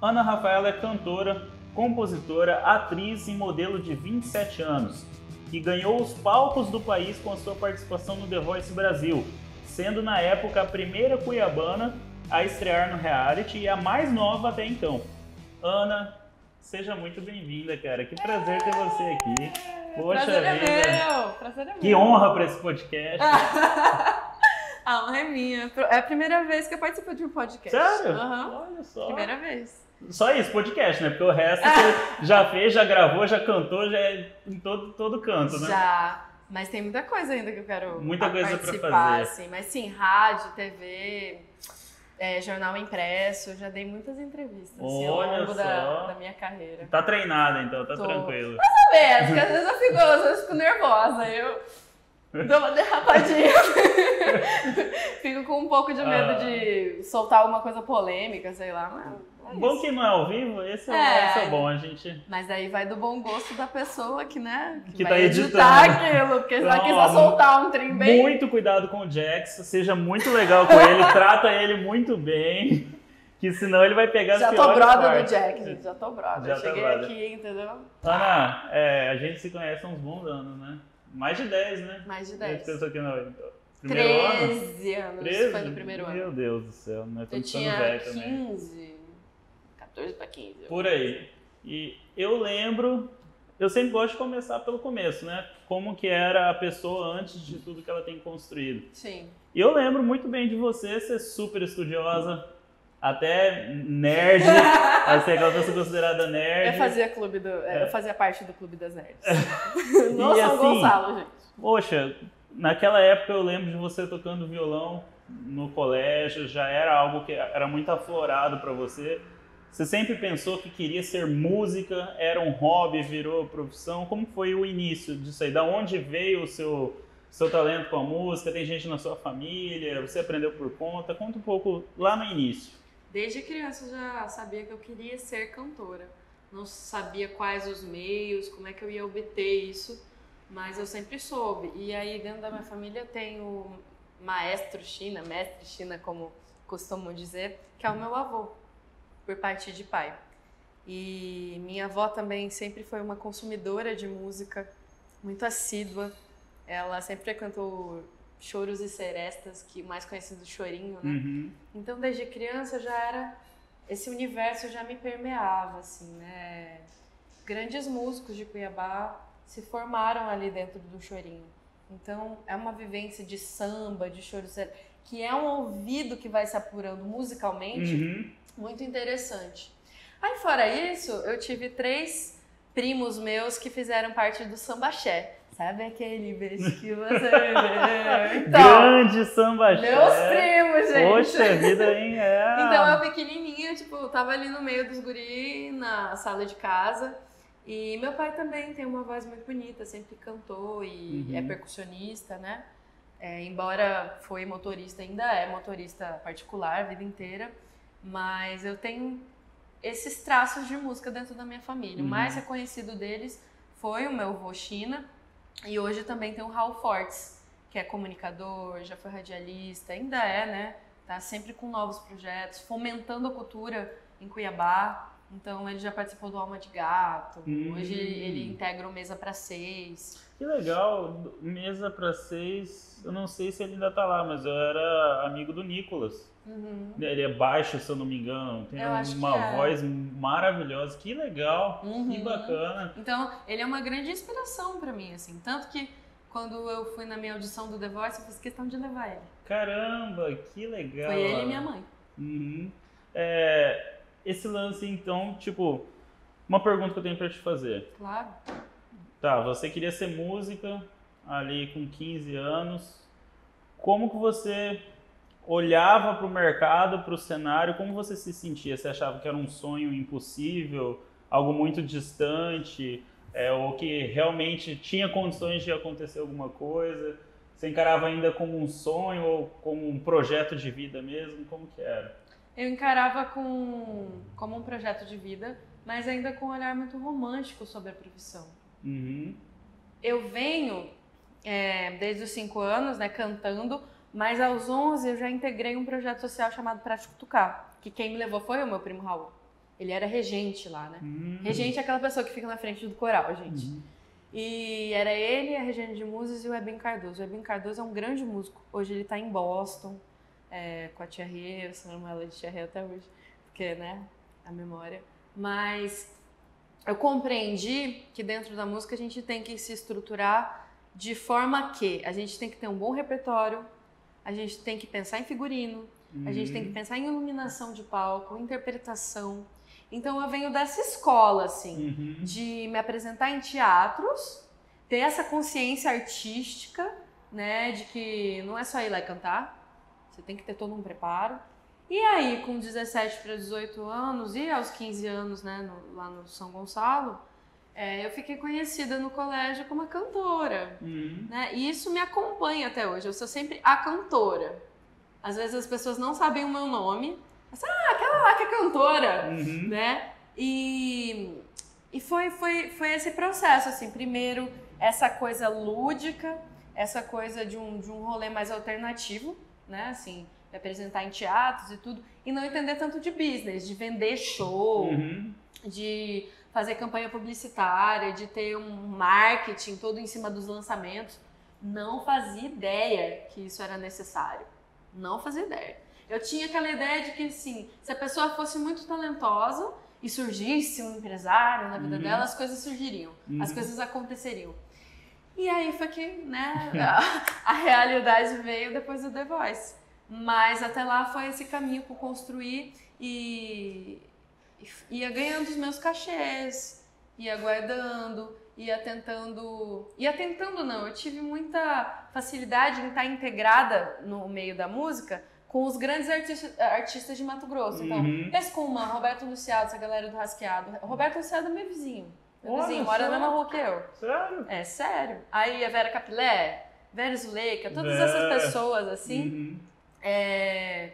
Ana Rafaela é cantora, compositora, atriz e modelo de 27 anos, que ganhou os palcos do país com a sua participação no The Voice Brasil, sendo na época a primeira cuiabana a estrear no reality e a mais nova até então. Ana, seja muito bem-vinda, cara. Que prazer ter você aqui. Poxa Prazer é vida. meu! Prazer é Que meu. honra para esse podcast. A honra é minha. É a primeira vez que eu participo de um podcast. Sério? Aham. Olha só. Primeira vez. Só isso, podcast, né? Porque o resto você já fez, já gravou, já cantou, já é em todo, todo canto, né? Já. Mas tem muita coisa ainda que eu quero Muita coisa participar, fazer. assim. Mas sim, rádio, TV, é, jornal impresso, já dei muitas entrevistas assim, ao longo da, da minha carreira. Tá treinada, então, tá Tô. tranquilo. É, porque às vezes eu fico, às vezes eu fico nervosa, eu dou uma derrapadinha. fico com um pouco de medo Ah. de soltar alguma coisa polêmica, sei lá. Mas, é Bom isso. que não é ao vivo, esse é, É. esse é bom, a gente... Mas aí vai do bom gosto da pessoa que, né, que, Que vai tá editar editando. aquilo, porque se ela Então, quiser soltar um trem bem... Muito cuidado com o Jax, seja muito legal com ele, trata ele muito bem, que senão ele vai pegar as Já tô piores brother do partes. Jack, gente, já tô brother. Já tá Cheguei brother. aqui, entendeu? Ana, é, a gente se conhece há uns bons anos, né? Mais de 10, né? Mais de A gente 10. pensou aqui no então, primeiro ano. 13 anos 13? foi no primeiro ano. Meu Deus do céu, né? Tô Eu tinha velho também. 15, 14 pra 15. Por aí. E eu lembro, eu sempre gosto de começar pelo começo, né? Como que era a pessoa antes de tudo que ela tem construído. Sim. E eu lembro muito bem de você ser super estudiosa, até nerd, assim, aquela pessoa considerada nerd. Eu fazia clube do, É. eu fazia parte do clube das nerds. no E São assim, Gonçalo, gente. Poxa, naquela época eu lembro de você tocando violão no colégio, já era algo que era muito aflorado para você. Você sempre pensou que queria ser música, era um hobby, virou profissão. Como foi o início disso aí? Da onde veio o seu, seu talento com a música? Tem gente na sua família? Você aprendeu por conta? Conta um pouco lá no início. Desde criança eu já sabia que eu queria ser cantora. Não sabia quais os meios, como é que eu ia obter isso, mas eu sempre soube. E aí dentro da minha família tem o maestro China, mestre China, como costumam dizer, que é o meu avô, por parte de pai. E minha avó também sempre foi uma consumidora de música, muito assídua. Ela sempre frequentou choros e serestas, que mais conhecido chorinho, né? Uhum. Então, desde criança já era esse universo já me permeava, assim, né? Grandes músicos de Cuiabá se formaram ali dentro do chorinho. Então, é uma vivência de samba, de choro, sério, que é um ouvido que vai se apurando musicalmente, Uhum. muito interessante. Aí, fora isso, eu tive três primos meus que fizeram parte do sambaxé. Sabe aquele beijo que você me? Então, Grande samba meus primos, gente. Poxa vida, hein? É. Então eu pequenininha, tipo, tava ali no meio dos guri, na sala de casa. E meu pai também tem uma voz muito bonita, sempre cantou e Uhum. é percussionista, né? É, embora foi motorista, ainda é motorista particular a vida inteira. Mas eu tenho esses traços de música dentro da minha família. Uhum. O mais reconhecido deles foi o meu avô China. E hoje também tem o Raul Fortes, que é comunicador, já foi radialista, ainda é, né? Tá sempre com novos projetos, fomentando a cultura em Cuiabá. Então ele já participou do Alma de Gato. Hum. Hoje ele integra o Mesa para Seis. Que legal, mesa pra seis. Eu não sei se ele ainda tá lá, mas eu era amigo do Nicolas. Uhum. Ele é baixo, se eu não me engano. Tem Eu que uma é. voz maravilhosa. Que legal, que Uhum. bacana. Então, ele é uma grande inspiração pra mim, assim. Tanto que quando eu fui na minha audição do The Voice, eu fiz questão de levar ele. Caramba, que legal. Foi ele e minha mãe. Uhum. É, esse lance, então, tipo, uma pergunta que eu tenho pra te fazer. Claro. Tá, você queria ser música ali com 15 anos. Como que você olhava para o mercado, para o cenário? Como você se sentia? Você achava que era um sonho impossível, algo muito distante, é, ou que realmente tinha condições de acontecer alguma coisa? Você encarava ainda como um sonho ou como um projeto de vida mesmo? Como que era? Eu encarava com, como um projeto de vida, mas ainda com um olhar muito romântico sobre a profissão. Uhum. Eu venho é, desde os 5 anos, né, cantando, mas aos 11 eu já integrei um projeto social chamado Prático Tucá, que quem me levou foi o meu primo Raul. Ele era regente lá, né? Hum. Regente é aquela pessoa que fica na frente do coral, gente. Uhum. E era ele, a Regina de Musas e o Ebin Cardoso. O Ebin Cardoso é um grande músico. Hoje ele tá em Boston, é, com a Tia Rê, eu chamo ela de Tia Rê até hoje, porque, né, a memória. Mas eu compreendi que dentro da música a gente tem que se estruturar de forma que a gente tem que ter um bom repertório, a gente tem que pensar em figurino, a gente tem que pensar em iluminação de palco, interpretação. Então eu venho dessa escola, assim, Uhum. de me apresentar em teatros, ter essa consciência artística, né, de que não é só ir lá e cantar, você tem que ter todo um preparo. E aí, com 17 para 18 anos e aos 15 anos, né, no- lá no São Gonçalo, é, eu fiquei conhecida no colégio como a cantora, Uhum. né? E isso me acompanha até hoje. Eu sou sempre a cantora. Às vezes as pessoas não sabem o meu nome, mas ah, aquela lá que é cantora Uhum. né? E, e foi, foi, foi esse processo, assim, primeiro essa coisa lúdica, essa coisa de um, de um rolê mais alternativo, né? Assim, de apresentar em teatros e tudo, e não entender tanto de business, de vender show, Uhum. de fazer campanha publicitária, de ter um marketing todo em cima dos lançamentos. Não fazia ideia que isso era necessário. Não fazia ideia. Eu tinha aquela ideia de que, assim, se a pessoa fosse muito talentosa e surgisse um empresário na vida Uhum. dela, as coisas surgiriam, as Uhum. coisas aconteceriam. E aí foi que, né, a, a realidade veio depois do The Voice. Mas até lá foi esse caminho por construir e, e ia ganhando os meus cachês, ia guardando, ia tentando. Ia tentando, não. Eu tive muita facilidade em estar integrada no meio da música com os grandes artistas, artistas de Mato Grosso. Então, Uhum. Escuma, Roberto Luciado, essa galera do Rasqueado. Roberto Luciado é meu vizinho. Meu Olha vizinho, mora na mesma rua que eu. Sério? É sério. Aí a Vera Capilé, Vera Zuleika, todas Vera. essas pessoas assim, Uhum. É,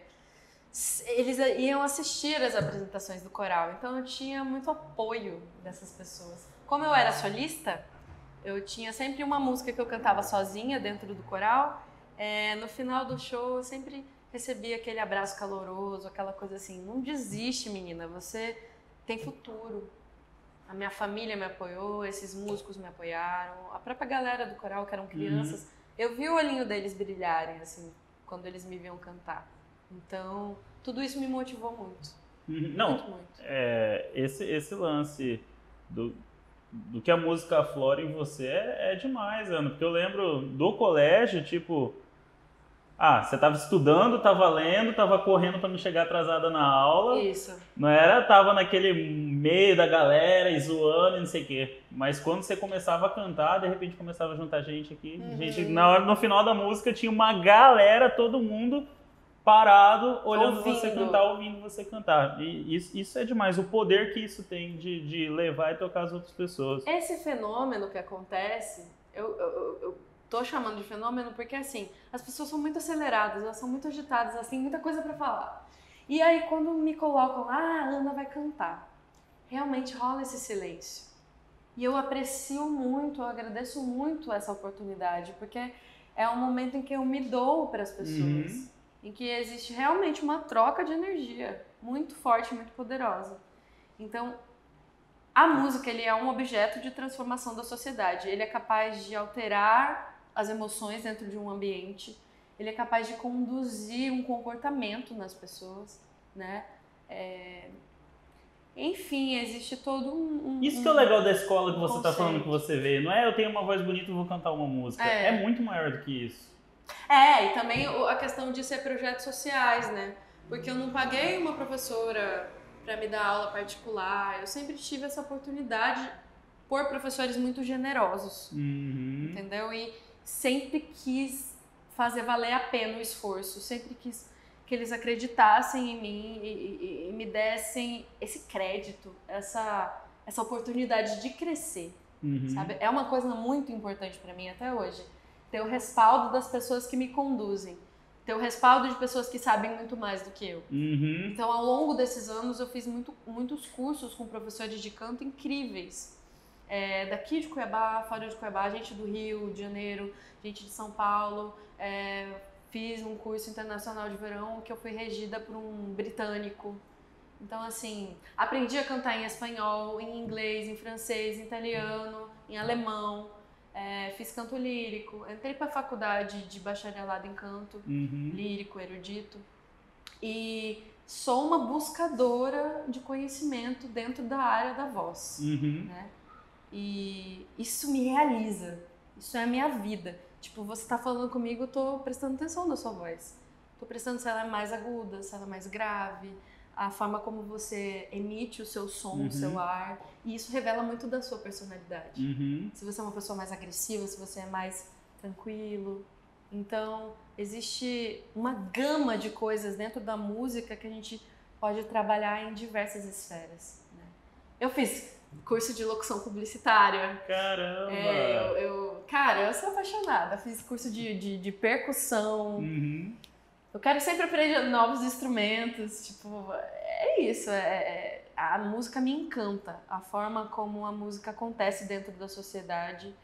eles iam assistir as apresentações do coral. Então eu tinha muito apoio dessas pessoas. Como eu era solista, eu tinha sempre uma música que eu cantava sozinha dentro do coral. É, no final do show eu sempre recebia aquele abraço caloroso, aquela coisa assim, não desiste menina, você tem futuro. A minha família me apoiou, esses músicos me apoiaram, a própria galera do coral que eram crianças, eu vi o olhinho deles brilharem assim quando eles me viam cantar. Então, tudo isso me motivou muito. Uhum. Não, Muito, muito. é, esse, esse lance do, do que a música aflora em você é, é demais, Ana. Porque eu lembro do colégio, tipo. Ah, você tava estudando, tava lendo, tava correndo pra não chegar atrasada na aula. Isso. Não era, tava naquele meio da galera e zoando e não sei o quê. Mas quando você começava a cantar, de repente começava a juntar gente aqui. Uhum. Gente, na hora, no final da música tinha uma galera, todo mundo parado, olhando você Ouvindo. cantar, ouvindo você cantar. E isso, isso é demais, o poder que isso tem de, de levar e tocar as outras pessoas. Esse fenômeno que acontece, eu, eu- eu tô chamando de fenômeno porque assim, as pessoas são muito aceleradas, elas são muito agitadas, elas têm muita coisa pra falar. E aí quando me colocam ah, a Ana vai cantar. Realmente rola esse silêncio. E eu aprecio muito, eu agradeço muito essa oportunidade, porque é um momento em que eu me dou para as pessoas, Uhum. em que existe realmente uma troca de energia muito forte, muito poderosa. Então, a música ele é um objeto de transformação da sociedade. Ele é capaz de alterar as emoções dentro de um ambiente. Ele é capaz de conduzir um comportamento nas pessoas, né? É, Enfim, existe todo um. um- Isso que é o legal da escola que você tá falando que você veio. Não é eu tenho uma voz bonita e vou cantar uma música. É. É, muito maior do que isso. É, e também a questão de ser projetos sociais, né? Porque eu não paguei uma professora para me dar aula particular. Eu sempre tive essa oportunidade por professores muito generosos, Uhum. entendeu? E sempre quis fazer valer a pena o esforço, sempre quis que eles acreditassem em mim e, e- e me dessem esse crédito, essa, essa oportunidade de crescer Uhum. sabe? É uma coisa muito importante para mim até hoje. Ter o respaldo das pessoas que me conduzem. Ter o respaldo de pessoas que sabem muito mais do que eu. Uhum. Então, ao longo desses anos, eu fiz muito, muitos cursos com professores de canto incríveis. É, daqui de Cuiabá, fora de Cuiabá, gente do Rio de Janeiro, gente de São Paulo. É, fiz um curso internacional de verão que eu fui regida por um britânico. Então, assim, aprendi a cantar em espanhol, em inglês, em francês, em italiano, em alemão. É, fiz canto lírico. Entrei para a faculdade de bacharelado em canto Uhum. lírico, erudito. E sou uma buscadora de conhecimento dentro da área da voz. Uhum. Né? E isso me realiza. Isso é a minha vida. Tipo, você tá falando comigo, eu tô prestando atenção na sua voz. Tô prestando se ela é mais aguda, se ela é mais grave, a forma como você emite o seu som, Uhum. o seu ar. E isso revela muito da sua personalidade. Uhum. Se você é uma pessoa mais agressiva, se você é mais tranquilo. Então, existe uma gama de coisas dentro da música que a gente pode trabalhar em diversas esferas. né? Eu fiz curso de locução publicitária. Caramba! É, eu, eu- cara, eu sou apaixonada. Fiz curso de, de, de percussão. Uhum. Eu quero sempre aprender novos instrumentos. Tipo, é isso. é- é- a música me encanta. A forma como a música acontece dentro da sociedade.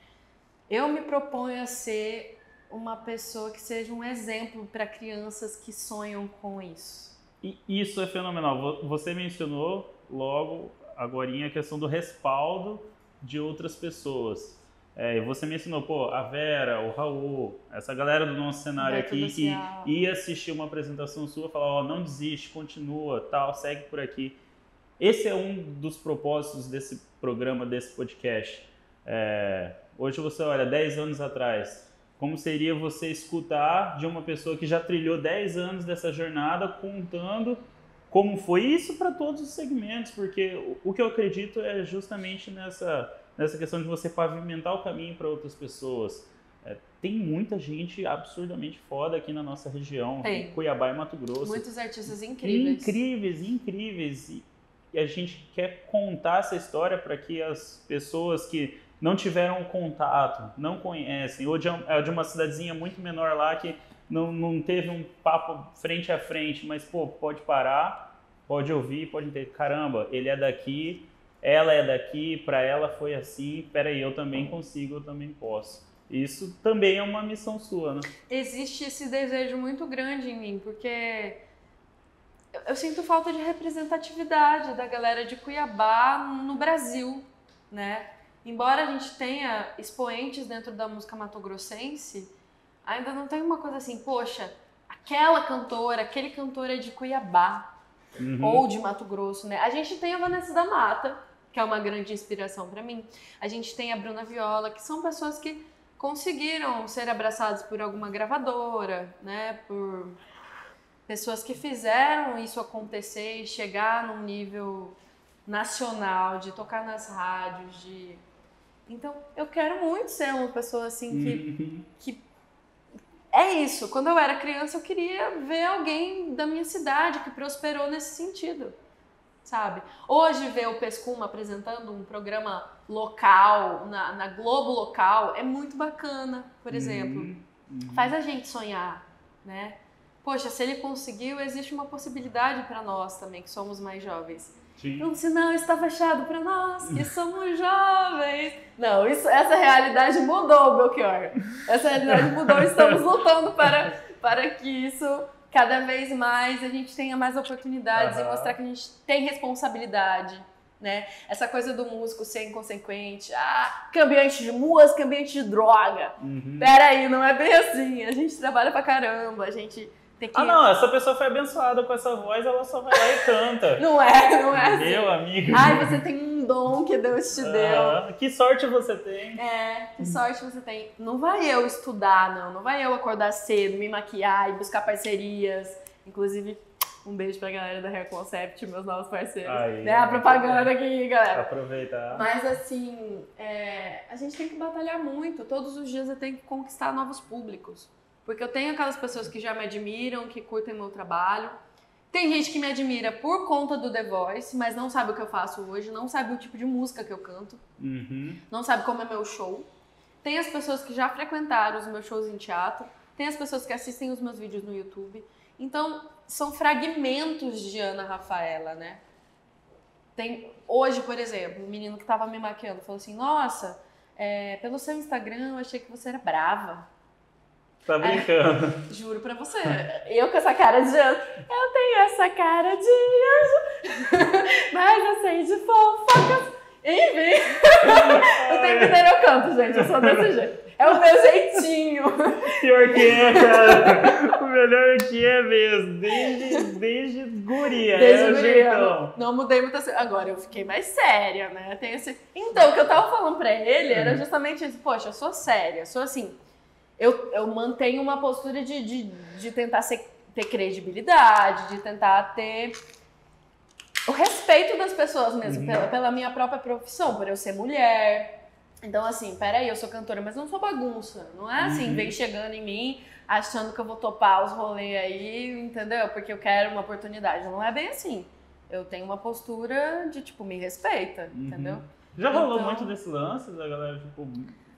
Eu me proponho a ser uma pessoa que seja um exemplo para crianças que sonham com isso. E isso é fenomenal. Vo- Você mencionou logo agora a questão do respaldo de outras pessoas. É, você mencionou, pô, a Vera, o Raul, essa galera do nosso cenário Humberto aqui que ia assistir uma apresentação sua, falar, ó, não desiste, continua, tal, segue por aqui. Esse é um dos propósitos desse programa, desse podcast. É, hoje você olha, 10 anos atrás, como seria você escutar de uma pessoa que já trilhou 10 anos dessa jornada contando como foi isso para todos os segmentos, porque o- o que eu acredito é justamente nessa, nessa questão de você pavimentar o caminho para outras pessoas. É, tem muita gente absurdamente foda aqui na nossa região, Tem. em Cuiabá e Mato Grosso. Muitos artistas incríveis. Incríveis, incríveis. E, e a gente quer contar essa história para que as pessoas que não tiveram contato, não conhecem, ou de, é de uma cidadezinha muito menor lá que não, não teve um papo frente a frente, mas pô, pode parar, pode ouvir, pode entender. Caramba, ele é daqui, ela é daqui, para ela foi assim, peraí, eu também consigo, eu também posso. Isso também é uma missão sua, né? Existe esse desejo muito grande em mim, porque eu, sinto falta de representatividade da galera de Cuiabá no Brasil, né? Embora a gente tenha expoentes dentro da música matogrossense, ainda não tem uma coisa assim, poxa, aquela cantora, aquele cantor é de Cuiabá Uhum. ou de Mato Grosso, né? A gente tem a Vanessa da Mata, que é uma grande inspiração para mim. A gente tem a Bruna Viola, que são pessoas que conseguiram ser abraçadas por alguma gravadora, né? Por pessoas que fizeram isso acontecer e chegar num nível nacional, de tocar nas rádios, de então eu quero muito ser uma pessoa assim que Uhum. É isso. Quando eu era criança, eu queria ver alguém da minha cidade que prosperou nesse sentido, sabe? Hoje, ver o Pescuma apresentando um programa local, na, na Globo local, é muito bacana, por exemplo. Uhum. Faz a gente sonhar, né? Poxa, se ele conseguiu, existe uma possibilidade para nós também, que somos mais jovens. Sim. Um sinal está fechado para nós que somos jovens. Não, isso, essa realidade mudou, Belchior. Essa realidade mudou. Estamos lutando para, para que isso cada vez mais a gente tenha mais oportunidades e Aham. mostrar que a gente tem responsabilidade. Né? Essa coisa do músico ser inconsequente, ah, que ambiente de música, ambiente de droga. Uhum. Peraí, não é bem assim. A gente trabalha pra caramba, a gente que. Ah, não, essa pessoa foi abençoada com essa voz, ela só vai lá e canta. Não é, não é assim. Meu amigo. Ai, você tem um dom que Deus te deu. Ah, que sorte você tem. É, que sorte você tem. Não vai eu estudar, não. Não vai eu acordar cedo, me maquiar e buscar parcerias. Inclusive, um beijo pra galera da Hair Concept, meus novos parceiros. Aí, né? A propaganda aqui, galera. Aproveitar. Mas assim, é, a gente tem que batalhar muito. Todos os dias eu tenho que conquistar novos públicos. Porque eu tenho aquelas pessoas que já me admiram, que curtem meu trabalho. Tem gente que me admira por conta do The Voice, mas não sabe o que eu faço hoje, não sabe o tipo de música que eu canto, Uhum. não sabe como é meu show. Tem as pessoas que já frequentaram os meus shows em teatro, tem as pessoas que assistem os meus vídeos no YouTube. Então, são fragmentos de Ana Rafaela, né? Tem, hoje, por exemplo, um menino que tava me maquiando falou assim: Nossa, é, pelo seu Instagram eu achei que você era brava. Tá brincando. É, juro pra você. Eu com essa cara de anjo. Eu tenho essa cara de anjo. Mas eu sei de fofocas. Enfim. o tempo inteiro eu canto, gente. Eu sou desse jeito. É o meu jeitinho. Pior que é, cara. O melhor que é mesmo. Desde, desde guria. Desde é guria. Não, não mudei muito assim. Agora eu fiquei mais séria, né? Tem esse... Então, o que eu tava falando pra ele era justamente isso. Poxa, eu sou séria. Sou assim eu, eu mantenho uma postura de, de, de tentar ser, ter credibilidade, de tentar ter o respeito das pessoas mesmo, uhum. pela, pela minha própria profissão, por eu ser mulher. Então, assim, peraí, eu sou cantora, mas não sou bagunça. Não é assim, uhum. vem chegando em mim achando que eu vou topar os rolês aí, entendeu? Porque eu quero uma oportunidade. Não é bem assim. Eu tenho uma postura de, tipo, me respeita, uhum. entendeu? Já rolou então... muito desse lance da galera, tipo,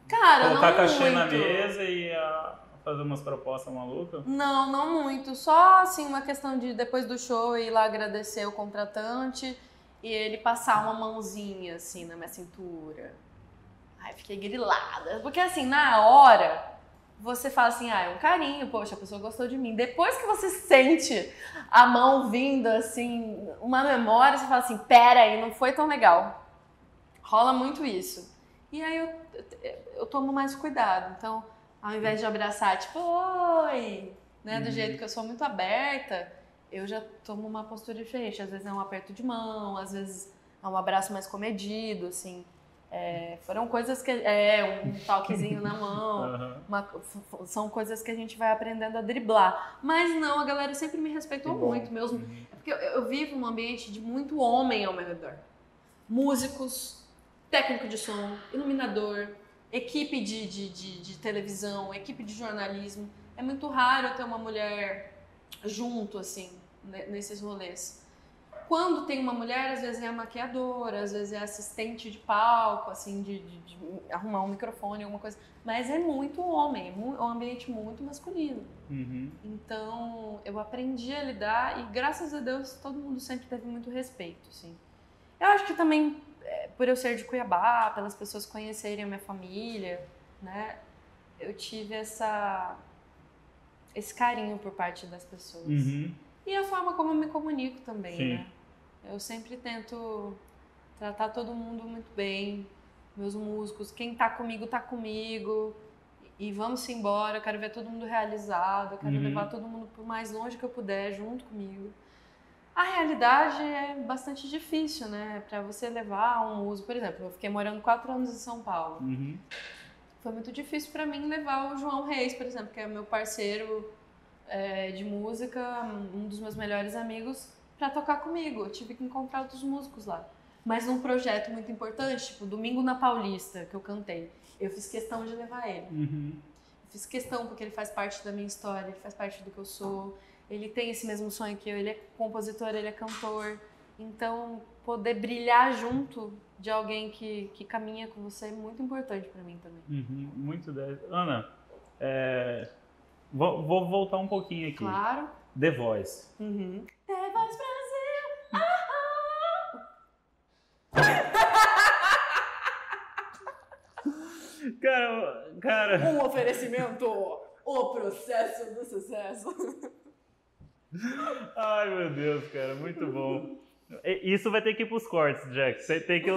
Cara, Colocar não cachê muito. na mesa e a fazer umas propostas malucas? Não, não muito. Só assim, uma questão de depois do show ir lá agradecer o contratante e ele passar uma mãozinha assim na minha cintura. Ai, fiquei grilada. Porque assim, na hora, você fala assim, ah, é um carinho, poxa, a pessoa gostou de mim. Depois que você sente a mão vindo, assim, uma memória, você fala assim, pera aí, não foi tão legal. Rola muito isso. E aí eu, eu tomo mais cuidado. Então, ao invés de abraçar, tipo, oi, né, do uhum. jeito que eu sou muito aberta, eu já tomo uma postura diferente. Às vezes é um aperto de mão, às vezes é um abraço mais comedido, assim. É, foram coisas que. É, um toquezinho na mão. Uma, são coisas que a gente vai aprendendo a driblar. Mas não, a galera sempre me respeitou muito mesmo. Uhum. É porque eu, eu vivo num ambiente de muito homem ao meu redor. Músicos, técnico de som, iluminador, equipe de, de, de, de televisão, equipe de jornalismo. É muito raro ter uma mulher junto, assim, nesses rolês. Quando tem uma mulher, às vezes é a maquiadora, às vezes é assistente de palco, assim, de, de, de arrumar um microfone, alguma coisa. Mas é muito homem, é um ambiente muito masculino. Uhum. Então, eu aprendi a lidar e, graças a Deus, todo mundo sempre teve muito respeito, assim. Eu acho que também por eu ser de Cuiabá, pelas pessoas conhecerem a minha família, né? Eu tive essa esse carinho por parte das pessoas. Uhum. E a forma como eu me comunico também, Sim. né? Eu sempre tento tratar todo mundo muito bem, meus músicos, quem tá comigo tá comigo. E vamos embora, eu quero ver todo mundo realizado, eu quero uhum. levar todo mundo por mais longe que eu puder junto comigo. A realidade é bastante difícil, né? Para você levar um uso, por exemplo, eu fiquei morando quatro anos em São Paulo. Uhum. Foi muito difícil para mim levar o João Reis, por exemplo, que é meu parceiro é, de música, um dos meus melhores amigos, para tocar comigo. Eu tive que encontrar outros músicos lá. Mas num projeto muito importante, tipo Domingo na Paulista, que eu cantei, eu fiz questão de levar ele. Uhum. fiz questão porque ele faz parte da minha história, ele faz parte do que eu sou ele tem esse mesmo sonho que eu, ele é compositor, ele é cantor. Então, poder brilhar junto de alguém que, que caminha com você é muito importante para mim também. Uhum, muito 10. Ana, é, vou, vou, voltar um pouquinho aqui. Claro. The Voice. Uhum. The Voice Brasil! cara, cara. Um oferecimento. O processo do sucesso. Ai, meu Deus, cara, muito bom. Isso vai ter que ir pros cortes, Jack. Você tem que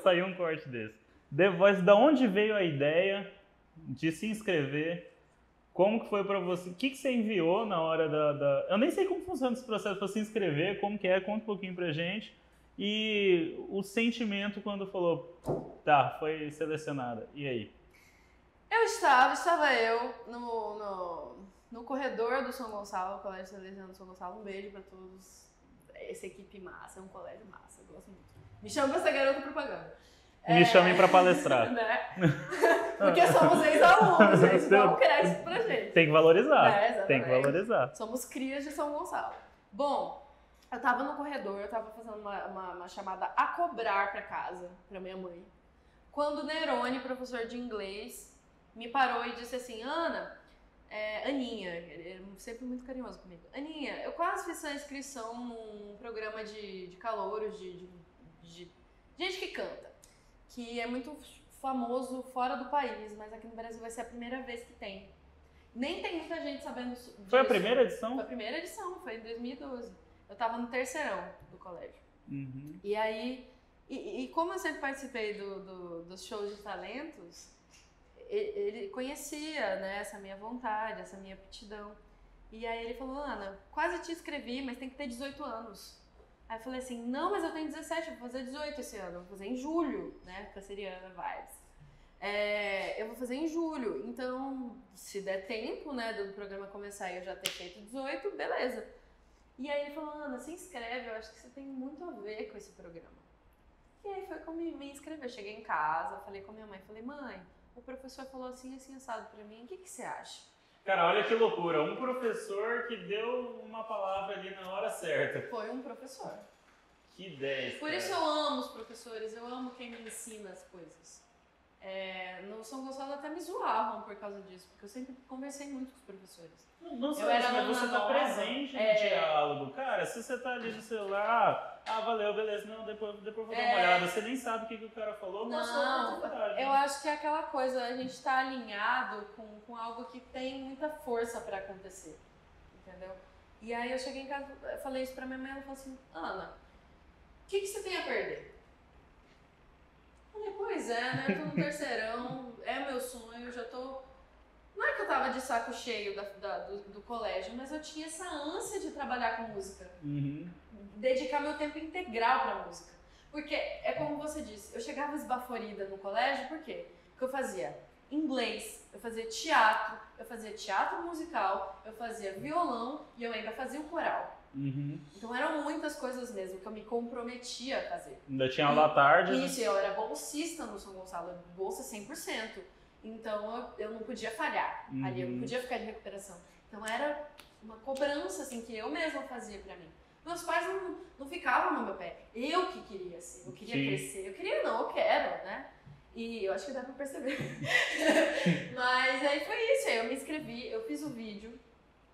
sair um corte desse. The Voice, da onde veio a ideia de se inscrever? Como que foi para você? O que, que você enviou na hora da, da, Eu nem sei como funciona esse processo para se inscrever, como que é, conta um pouquinho pra gente. E o sentimento quando falou, tá, foi selecionada. E aí? Eu estava, estava eu no, no no corredor do São Gonçalo, Colégio Salesiano do São Gonçalo. Um beijo pra todos. Essa equipe massa, é um colégio massa, eu gosto muito. Me chama pra ser garota propaganda. Me é... chamem pra palestrar. né? Porque somos ex-alunos, gente, dá um crédito pra gente. Tem que valorizar. É, Tem que valorizar. Somos crias de São Gonçalo. Bom, eu tava no corredor, eu tava fazendo uma, uma, uma chamada a cobrar pra casa, pra minha mãe. Quando o Nerone, professor de inglês, me parou e disse assim, Ana, é, Aninha, ele é sempre muito carinhoso comigo. Aninha, eu quase fiz a inscrição num programa de, de calouros, de, de, de, gente que canta, que é muito famoso fora do país, mas aqui no Brasil vai ser a primeira vez que tem. Nem tem muita gente sabendo disso. Foi a primeira edição? Foi a primeira edição, foi em 2012. Eu tava no terceirão do colégio. Uhum. E aí, e, e como eu sempre participei do, do, dos shows de talentos, ele, conhecia né, essa minha vontade, essa minha aptidão. E aí ele falou, Ana, quase te inscrevi, mas tem que ter 18 anos. Aí eu falei assim, não, mas eu tenho 17, eu vou fazer 18 esse ano, vou fazer em julho, né? Canceriana Vibes. É, eu vou fazer em julho, então se der tempo, né, do programa começar e eu já ter feito 18, beleza. E aí ele falou, Ana, se inscreve, eu acho que você tem muito a ver com esse programa. E aí foi como me. Eu cheguei em casa, falei com minha mãe, falei, mãe, o professor falou assim, assim, assado pra mim, o que, que você acha? Cara, olha que loucura. Um professor que deu uma palavra ali na hora certa. Foi um professor. Que ideia. Por isso eu amo os professores, eu amo quem me ensina as coisas. É, no São Gonçalo até me zoavam por causa disso, porque eu sempre conversei muito com os professores. Não, não só isso, mas você tá nova. presente no É. diálogo. Cara, se você tá ali no celular, ah, valeu, beleza, não, depois, depois eu vou dar uma É. olhada. Você nem sabe o que, que o cara falou, a Não, oportunidade. eu acho que é aquela coisa, a gente tá alinhado com, com algo que tem muita força pra acontecer, entendeu? E aí eu cheguei em casa, falei isso pra minha mãe, ela falou assim, Ana, o que, que você tem a perder? Eu falei, pois é, né, tô no terceirão, é meu sonho, já tô... Não é que eu tava de saco cheio da, da- do, do colégio, mas eu tinha essa ânsia de trabalhar com música Uhum. Dedicar meu tempo integral pra música. Porque é como você disse, eu chegava esbaforida no colégio, por quê? Porque eu fazia inglês, eu fazia teatro, eu fazia teatro musical, eu fazia violão e eu ainda fazia o coral. Uhum. Então eram muitas coisas mesmo que eu me comprometia a fazer. Ainda tinha aula à tarde. né? Isso, eu era bolsista no São Gonçalo, bolsa 100%. Então eu, eu não podia falhar ali, eu não Uhum. podia ficar de recuperação. Então era uma cobrança assim que eu mesma fazia pra mim. Meus pais não, não ficavam no meu pé. Eu que queria ser, eu queria Sim. crescer. Eu queria não, eu quero, né? E eu acho que dá pra perceber. Mas aí foi isso, aí eu me inscrevi, eu fiz o vídeo,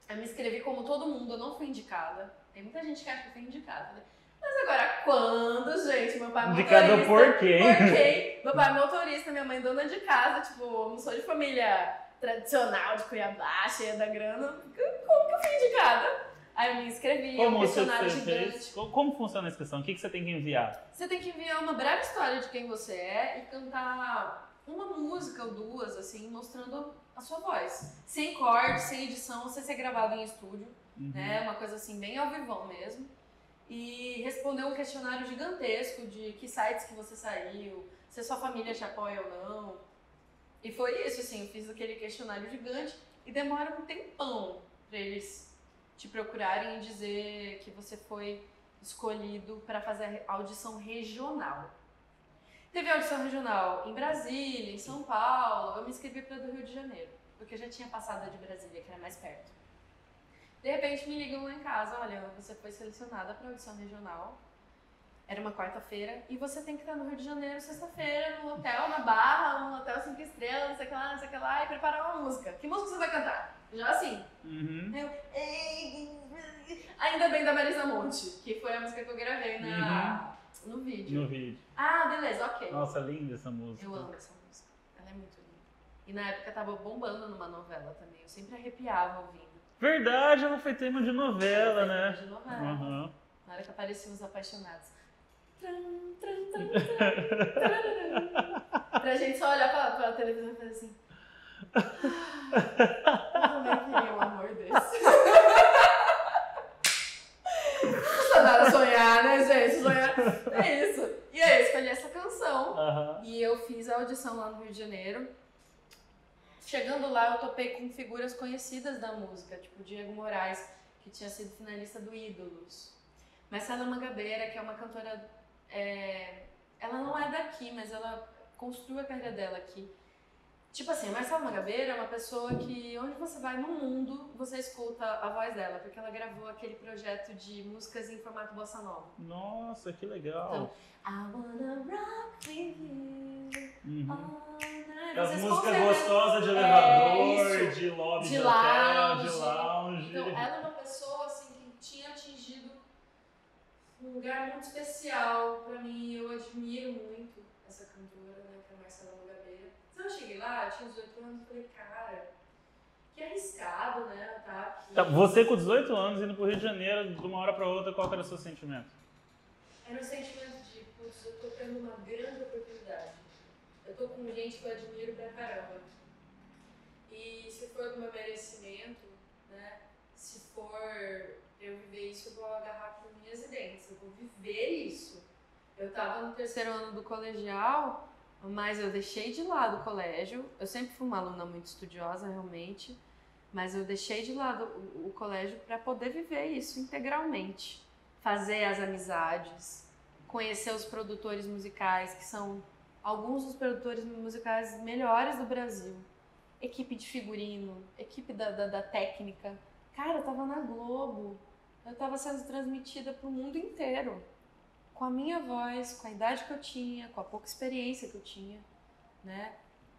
eu me inscrevi como todo mundo, eu não fui indicada. Tem muita gente que acha que eu fui indicada, né? Mas agora, quando, gente, meu pai é Indicado motorista, por quem? por quem? Meu pai é motorista, minha mãe dona de casa, tipo, não sou de família tradicional de Cuiabá, cheia da grana. Como que eu fui indicada? Aí eu me inscrevi, é um Como você, questionário gigante. fez? Co- Como funciona a inscrição? O que, que você tem que enviar? Você tem que enviar uma breve história de quem você é e cantar uma música ou duas, assim, mostrando a sua voz. Sem corte, sem edição, sem ser gravado em estúdio, Uhum. né? Uma coisa assim, bem ao vivão mesmo. E responder um questionário gigantesco de que sites que você saiu, se a sua família te apoia ou não. E foi isso, assim, eu fiz aquele questionário gigante e demora um tempão pra eles te procurarem e dizer que você foi escolhido para fazer audição regional. Teve audição regional em Brasília, em São Paulo, eu me inscrevi para do Rio de Janeiro, porque eu já tinha passado de Brasília, que era mais perto. De repente me ligam lá em casa, olha, você foi selecionada para audição regional. Era uma quarta-feira e você tem que estar no Rio de Janeiro sexta-feira, no hotel, na Barra, um hotel cinco estrelas, não sei o que lá, não sei o que lá, e preparar uma música. Que música você vai cantar? Já assim. Uhum. Eu, ainda bem da Marisa Monte, que foi a música que eu gravei na, no vídeo. No vídeo. Ah, beleza, ok. Nossa, linda essa música. Eu amo essa música. Ela é muito linda. E na época tava bombando numa novela também. Eu sempre arrepiava ouvindo. Verdade, ela foi tema de novela, Foi né? De novela. Uhum. Na hora que apareciam os apaixonados. Pra gente só olhar pra, pra televisão e fazer assim. "Ah, Eu também queria um amor desse. Não custa nada sonhar, né, gente? Sonhar. É isso. E aí eu escolhi essa canção. Aham. E eu fiz a audição lá no Rio de Janeiro. Chegando lá, eu topei com figuras conhecidas da música, tipo Diego Moraes, que tinha sido finalista do Ídolos. Marcela Mangabeira, que é uma cantora. é, Ela não é daqui, mas ela construiu a carreira dela aqui. Tipo assim, a Marcela Mangabeira é uma pessoa que, onde você vai no mundo, você escuta a voz dela, porque ela gravou aquele projeto de músicas em formato bossa nova. Nossa, que legal. Então, I wanna rock with you. Uhum. As músicas gostosas de É, elevador, isso. de lobby de, De lounge. de lounge. Então, ela é uma pessoa assim que tinha atingido um lugar muito especial pra mim. Eu admiro muito essa cantora, né, que é a Marcela Mangabeira. Então, eu cheguei lá, eu tinha 18 anos e falei, cara, que arriscado, né? Tá aqui. Tá, você com 18 anos indo pro Rio de Janeiro, de uma hora pra outra, qual era o seu sentimento? Era um sentimento de, putz, eu tô tendo uma grande oportunidade. Eu tô com gente que eu admiro pra caramba. E se for do meu merecimento, né? Se for eu viver isso, eu vou agarrar com minhas dentes. Eu vou viver isso. Eu tava no terceiro ano do colegial, mas eu deixei de lado o colégio. Eu sempre fui uma aluna muito estudiosa, realmente. Mas eu deixei de lado o, o colégio para poder viver isso integralmente. Fazer as amizades, conhecer os produtores musicais, que são alguns dos produtores musicais melhores do Brasil. Equipe de figurino, equipe da, da, da técnica. Cara, eu tava na Globo. Eu tava sendo transmitida pro mundo inteiro com a minha voz, com a idade que eu tinha, com a pouca experiência que eu tinha, né?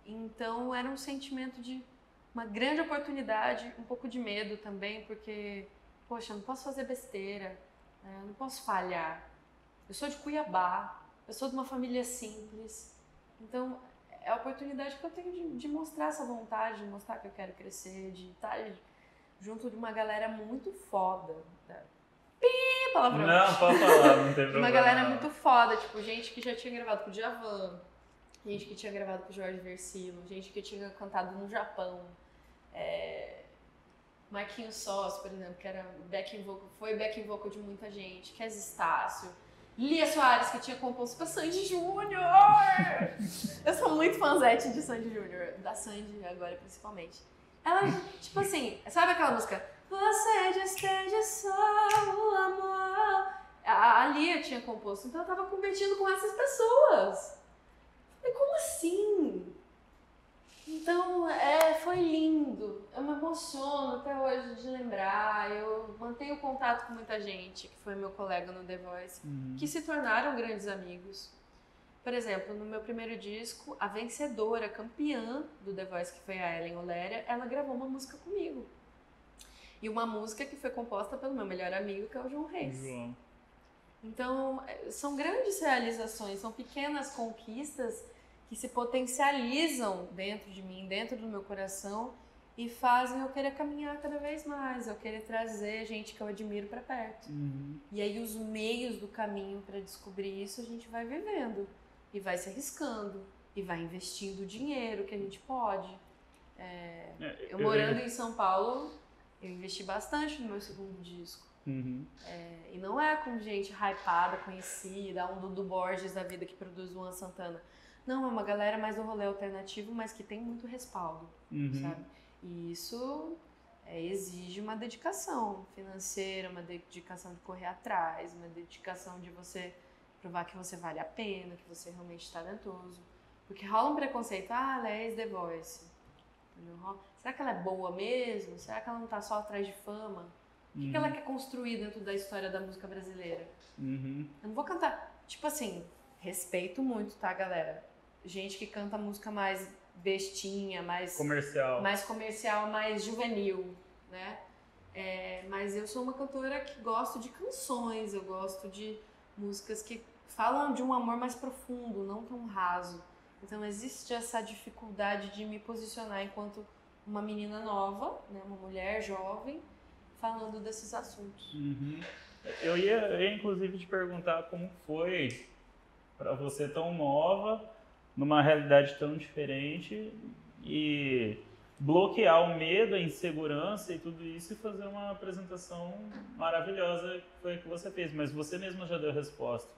Então era um sentimento de uma grande oportunidade, um pouco de medo também, porque, poxa, eu não posso fazer besteira, né? eu não posso falhar. Eu sou de Cuiabá, eu sou de uma família simples, então é a oportunidade que eu tenho de, de mostrar essa vontade, de mostrar que eu quero crescer, de estar junto de uma galera muito foda, né? Pi, palavrão. Não, pode falar, não tem problema. Uma galera muito foda, tipo, gente que já tinha gravado com o Djavan, gente que tinha gravado com o Jorge Versilo, gente que tinha cantado no Japão. É... Marquinhos Sós, por exemplo, que era backing vocal, foi backing vocal de muita gente, Kes Estácio. Lia Soares, que tinha composto pra Sandy Júnior! Eu sou muito fãzete de Sandy Júnior, da Sandy agora principalmente. Ela, tipo assim, sabe aquela música? Você despede só o amor. A, a Lia tinha composto, então eu tava competindo com essas pessoas. Falei, como assim? Então, é, foi lindo. Eu me emociono até hoje de lembrar. Eu mantenho contato com muita gente que foi meu colega no The Voice, Uhum. que se tornaram grandes amigos. Por exemplo, no meu primeiro disco, a vencedora, campeã do The Voice, que foi a Ellen Oléria, ela gravou uma música comigo. E uma música que foi composta pelo meu melhor amigo, que é o João Reis. João. Então, é, são grandes realizações, são pequenas conquistas que se potencializam dentro de mim, dentro do meu coração e fazem eu querer caminhar cada vez mais, eu querer trazer gente que eu admiro para perto. Uhum. E aí os meios do caminho para descobrir isso a gente vai vivendo e vai se arriscando e vai investindo o dinheiro que a gente pode. É, Eu morando em São Paulo, eu investi bastante no meu segundo disco. Uhum. É, e não é com gente hypada, conhecida, um Dudu Borges da vida que produz Luan Santana. Não, é uma galera mais do rolê alternativo, mas que tem muito respaldo, Uhum. sabe? E isso é, exige uma dedicação financeira, uma dedicação de correr atrás, uma dedicação de você provar que você vale a pena, que você é realmente talentoso. Porque rola um preconceito, ah, ela é ex-The Voice. Será que ela é boa mesmo? Será que ela não tá só atrás de fama? O que, que ela quer construir dentro da história da música brasileira? Uhum. Eu não vou cantar. Tipo assim, respeito muito, tá, galera? Gente que canta música mais bestinha, mais Comercial. mais comercial, mais juvenil, né? É, mas eu sou uma cantora que gosto de canções, eu gosto de músicas que falam de um amor mais profundo, não tão raso. Então existe essa dificuldade de me posicionar enquanto uma menina nova, né, uma mulher jovem, falando desses assuntos. Uhum. Eu, ia, eu ia inclusive te perguntar como foi para você tão nova, numa realidade tão diferente e bloquear o medo, a insegurança e tudo isso e fazer uma apresentação maravilhosa que foi a que você fez. Mas você mesma já deu resposta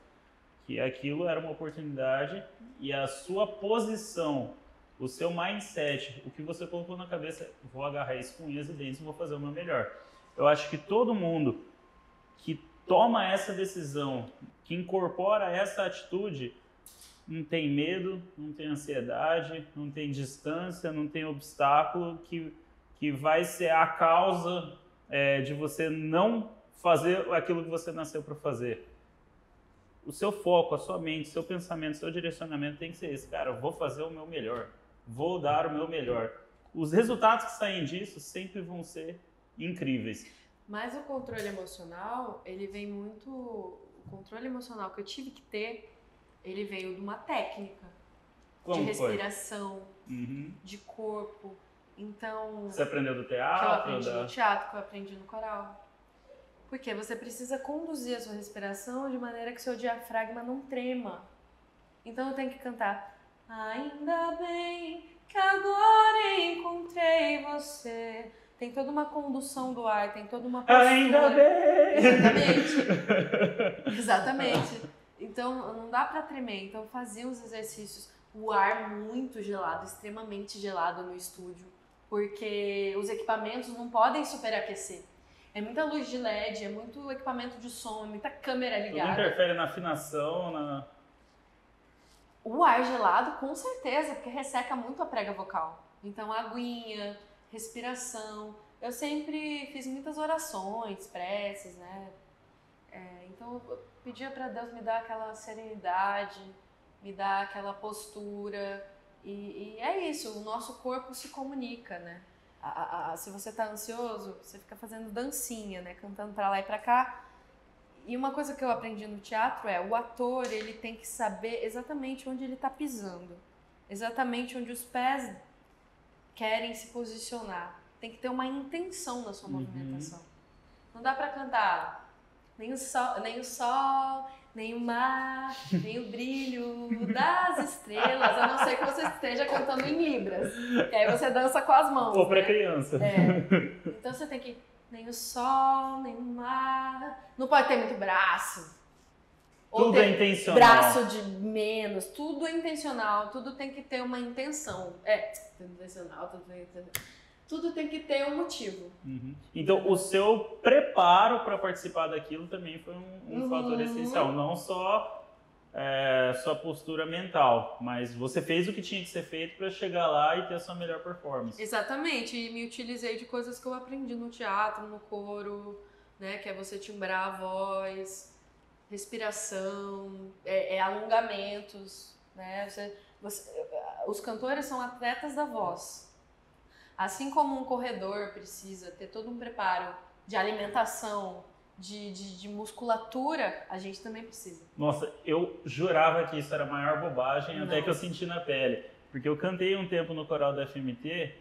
que aquilo era uma oportunidade e a sua posição, o seu mindset, o que você colocou na cabeça, vou agarrar isso com unhas e dentes e vou fazer o meu melhor. Eu acho que todo mundo que toma essa decisão, que incorpora essa atitude, não tem medo, não tem ansiedade, não tem distância, não tem obstáculo que, que vai ser a causa é, de você não fazer aquilo que você nasceu para fazer. O seu foco, a sua mente, seu pensamento, seu direcionamento tem que ser esse, cara, eu vou fazer o meu melhor, vou dar o meu melhor. Os resultados que saem disso sempre vão ser incríveis. Mas o controle emocional, ele vem muito. O controle emocional que eu tive que ter, ele veio de uma técnica Como de respiração, Uhum. de corpo. Então. Você aprendeu do que eu teatro? aprendi da- no teatro, que eu aprendi no coral. Porque você precisa conduzir a sua respiração de maneira que seu diafragma não trema. Então eu tenho que cantar. Ainda bem que agora encontrei você. Tem toda uma condução do ar, tem toda uma postura. Ainda bem! Exatamente. Exatamente. Então não dá pra tremer. Então eu fazia os exercícios. O ar muito gelado, extremamente gelado no estúdio, porque os equipamentos não podem superaquecer. É muita luz de LED, é muito equipamento de som, é muita câmera Tudo ligada. interfere na afinação, na... O ar gelado, com certeza, porque resseca muito a prega vocal. Então, aguinha, respiração. Eu sempre fiz muitas orações, preces, né? É, então, eu pedia para Deus me dar aquela serenidade, me dar aquela postura. E, e é isso, o nosso corpo se comunica, né? A- a- a- se você tá ansioso, você fica fazendo dancinha, né? Cantando pra lá e pra cá. E uma coisa que eu aprendi no teatro é o ator ele tem que saber exatamente onde ele está pisando, exatamente onde os pés querem se posicionar. Tem que ter uma intenção na sua Uhum. movimentação. Não dá para cantar nem o sol, nem o sol, nem o mar, nem o brilho das estrelas, a não ser que você esteja cantando em libras. Que aí você dança com as mãos. Ou né? criança. É. Então você tem que. Nem o sol, nem o mar. Não pode ter muito braço. Ou Tudo é intencional. braço de menos. Tudo é intencional. Tudo tem que ter uma intenção. É, tudo intencional, tudo tem, tudo tem que ter um motivo. Uhum. Então, o seu preparo para participar daquilo também foi um, um Uhum. fator essencial. Não só é, sua postura mental, mas você fez o que tinha que ser feito para chegar lá e ter a sua melhor performance. Exatamente. E me utilizei de coisas que eu aprendi no teatro, no coro, né? Que é você timbrar a voz, respiração, é, é alongamentos, né? Você, você- os cantores são atletas da voz. Assim como um corredor precisa ter todo um preparo de alimentação, de, de, de musculatura, a gente também precisa. Nossa, eu jurava que isso era a maior bobagem até Não. que eu senti na pele. Porque eu cantei um tempo no coral da FMT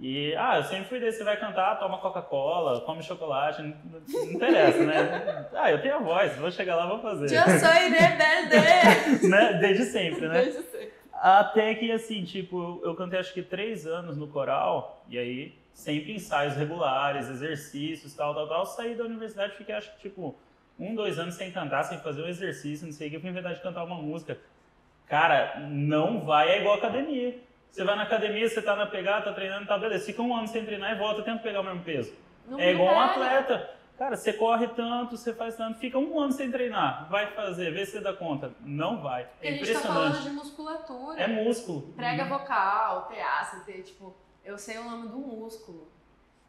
e, ah, eu sempre fui desse, você vai cantar, toma Coca-Cola, come chocolate, não, não interessa, né? Ah, eu tenho a voz, vou chegar lá, vou fazer. Eu sou rebelde! né? Desde sempre, né? Desde sempre. Até que, assim, tipo, eu cantei acho que três anos no coral, e aí sempre ensaios regulares, exercícios, tal, tal, tal. Saí da universidade, fiquei acho que, tipo, um, dois anos sem cantar, sem fazer um exercício, não sei o que, eu fui inventar de cantar uma música. Cara, não vai, é igual academia. Você vai na academia, você tá na pegada, tá treinando, tá beleza. Fica um ano sem treinar e volta, tenta pegar o mesmo peso. Não É igual um atleta. Cara, você corre tanto, você faz tanto, fica um ano sem treinar. Vai fazer, vê se você dá conta. Não vai. Porque É a gente tá falando impressionante. de musculatura. É músculo. Prega vocal, CT, tipo, eu sei o nome do músculo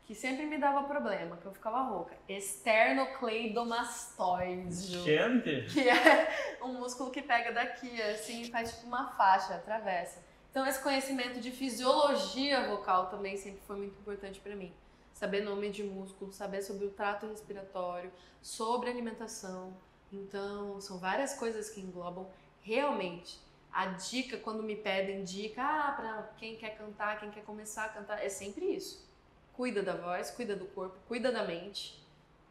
que sempre me dava problema, que eu ficava rouca. Esternocleidomastoides, Ju. Gente, Que é um músculo que pega daqui, assim, faz tipo uma faixa, atravessa. Então esse conhecimento de fisiologia vocal também sempre foi muito importante pra mim. Saber nome de músculo, saber sobre o trato respiratório, sobre alimentação. Então, são várias coisas que englobam realmente. A dica, quando me pedem dica, ah, pra quem quer cantar, quem quer começar a cantar, é sempre isso. Cuida da voz, cuida do corpo, cuida da mente.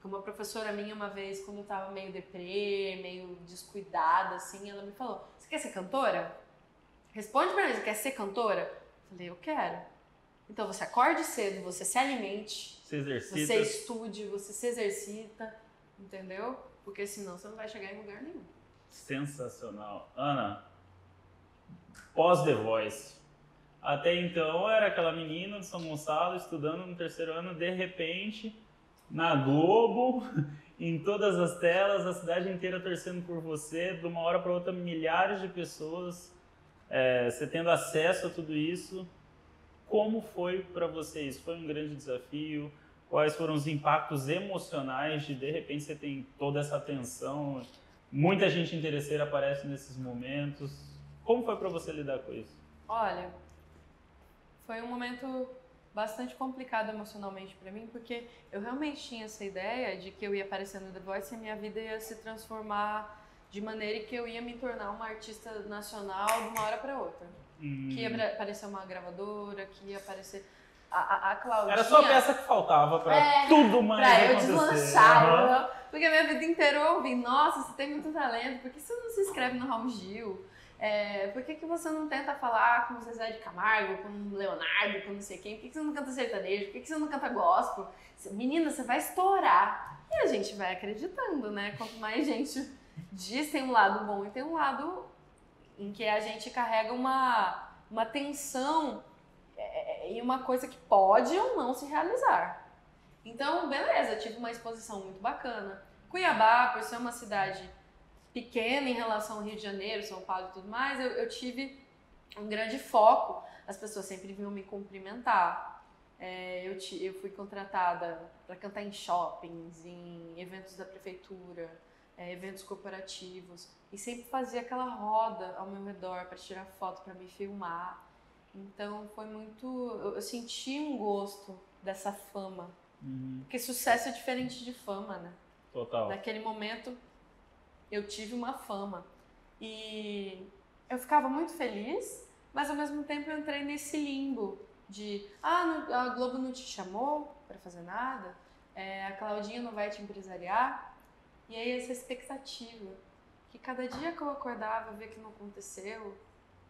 Uma professora minha, uma vez, quando eu tava meio deprê, meio descuidada, assim, ela me falou: Você quer ser cantora? Responde pra mim, você quer ser cantora? Eu falei: Eu quero. Então você acorde cedo, você se alimente, se exercita. você estude, você se exercita, entendeu? Porque senão você não vai chegar em lugar nenhum. Sensacional. Ana, pós The Voice. Até então era aquela menina de São Gonçalo estudando no terceiro ano, de repente, na Globo, em todas as telas, a cidade inteira torcendo por você, de uma hora para outra, milhares de pessoas, é, você tendo acesso a tudo isso. Como foi para você isso? Foi um grande desafio? Quais foram os impactos emocionais de de repente você tem toda essa atenção? Muita gente interesseira aparece nesses momentos. Como foi para você lidar com isso? Olha, foi um momento bastante complicado emocionalmente pra mim, porque eu realmente tinha essa ideia de que eu ia aparecer no The Voice e a minha vida ia se transformar de maneira que eu ia me tornar uma artista nacional de uma hora pra outra. Hum, Que ia aparecer uma gravadora, que ia aparecer. a, a Claudinha... Era só a peça que faltava pra É, tudo mais Pra eu acontecer. deslanchar, entendeu? Porque a minha vida inteira eu ouvi, nossa, você tem muito talento, por que você não se inscreve no Raul Gil? É, por que, que você não tenta falar com o Zezé de Camargo, com o Leonardo, com não sei quem? Por que, que você não canta sertanejo? Por que, que você não canta gospel? Menina, você vai estourar. E a gente vai acreditando, né? Quanto mais gente diz, tem um lado bom e tem um lado em que a gente carrega uma, uma tensão é, e uma coisa que pode ou não se realizar. Então, beleza, tive uma exposição muito bacana. Cuiabá, por ser uma cidade pequena em relação ao Rio de Janeiro, São Paulo e tudo mais, eu, eu tive um grande foco. As pessoas sempre vinham me cumprimentar. É, eu, ti- eu fui contratada para cantar em shoppings, em eventos da prefeitura, é, eventos corporativos. E sempre fazia aquela roda ao meu redor para tirar foto, para me filmar. Então foi muito. Eu, eu senti um gosto dessa fama. Uhum, Porque sucesso é diferente de fama, né? Total. Naquele momento eu tive uma fama. E eu ficava muito feliz, mas ao mesmo tempo eu entrei nesse limbo de ah, a Globo não te chamou para fazer nada, é, a Claudinha não vai te empresariar. E aí essa expectativa, que cada dia que eu acordava, eu via que não aconteceu,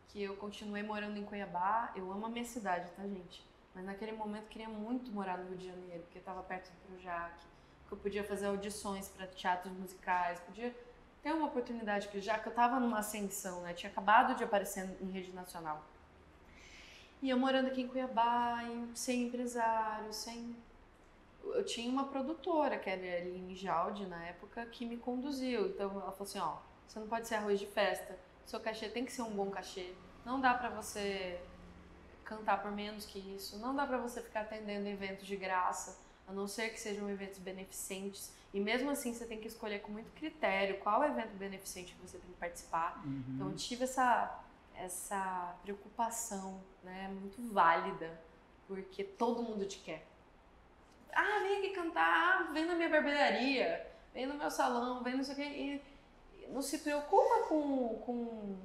que eu continuei morando em Cuiabá, eu amo a minha cidade, tá gente? Mas naquele momento eu queria muito morar no Rio de Janeiro, porque estava perto do Projac, que eu podia fazer audições para teatros musicais, podia ter uma oportunidade, que já que eu estava numa ascensão, né? Tinha acabado de aparecer em rede nacional. E eu morando aqui em Cuiabá, sem empresário, sem. Eu tinha uma produtora, que era a Aline Jaldi, na época, que me conduziu. Então ela falou assim: ó, você não pode ser arroz de festa, seu cachê tem que ser um bom cachê. Não dá pra você cantar por menos que isso, não dá pra você ficar atendendo eventos de graça, a não ser que sejam eventos beneficentes. E mesmo assim você tem que escolher com muito critério qual evento beneficente que você tem que participar. Uhum. Então eu tive essa, essa preocupação, né, muito válida, porque todo mundo te quer. Ah, vem aqui cantar, ah, vem na minha barbearia, vem no meu salão, vem não sei o quê. E não se preocupa com, com.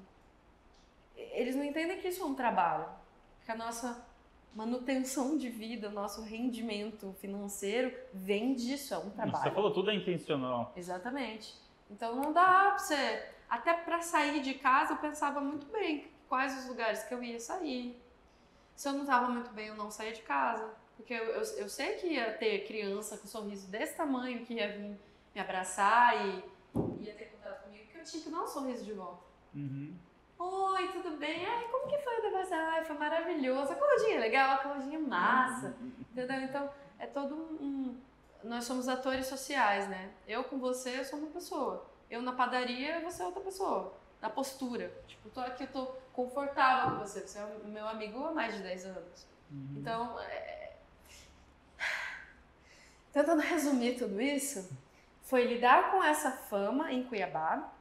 Eles não entendem que isso é um trabalho. Que a nossa manutenção de vida, o nosso rendimento financeiro vem disso, é um trabalho. Você falou tudo é intencional. Exatamente. Então não dá pra você. Até pra sair de casa eu pensava muito bem quais os lugares que eu ia sair. Se eu não tava muito bem, eu não saía de casa. Porque eu, eu, eu sei que ia ter criança com um sorriso desse tamanho que ia vir me abraçar e ia ter contato comigo, que eu tinha que dar um sorriso de volta. Uhum. Oi, tudo bem? Ai, como que foi o negócio? Ai, foi maravilhoso. A Claudinha é legal, a Claudinha é massa. Entendeu? Então, é todo um, Nós somos atores sociais, né? Eu com você, eu sou uma pessoa. Eu na padaria, você é outra pessoa. Na postura. Tipo, tô aqui, eu tô confortável com você. Você é meu amigo há mais de 10 anos. Uhum. Então, é... tentando resumir tudo isso, foi lidar com essa fama em Cuiabá,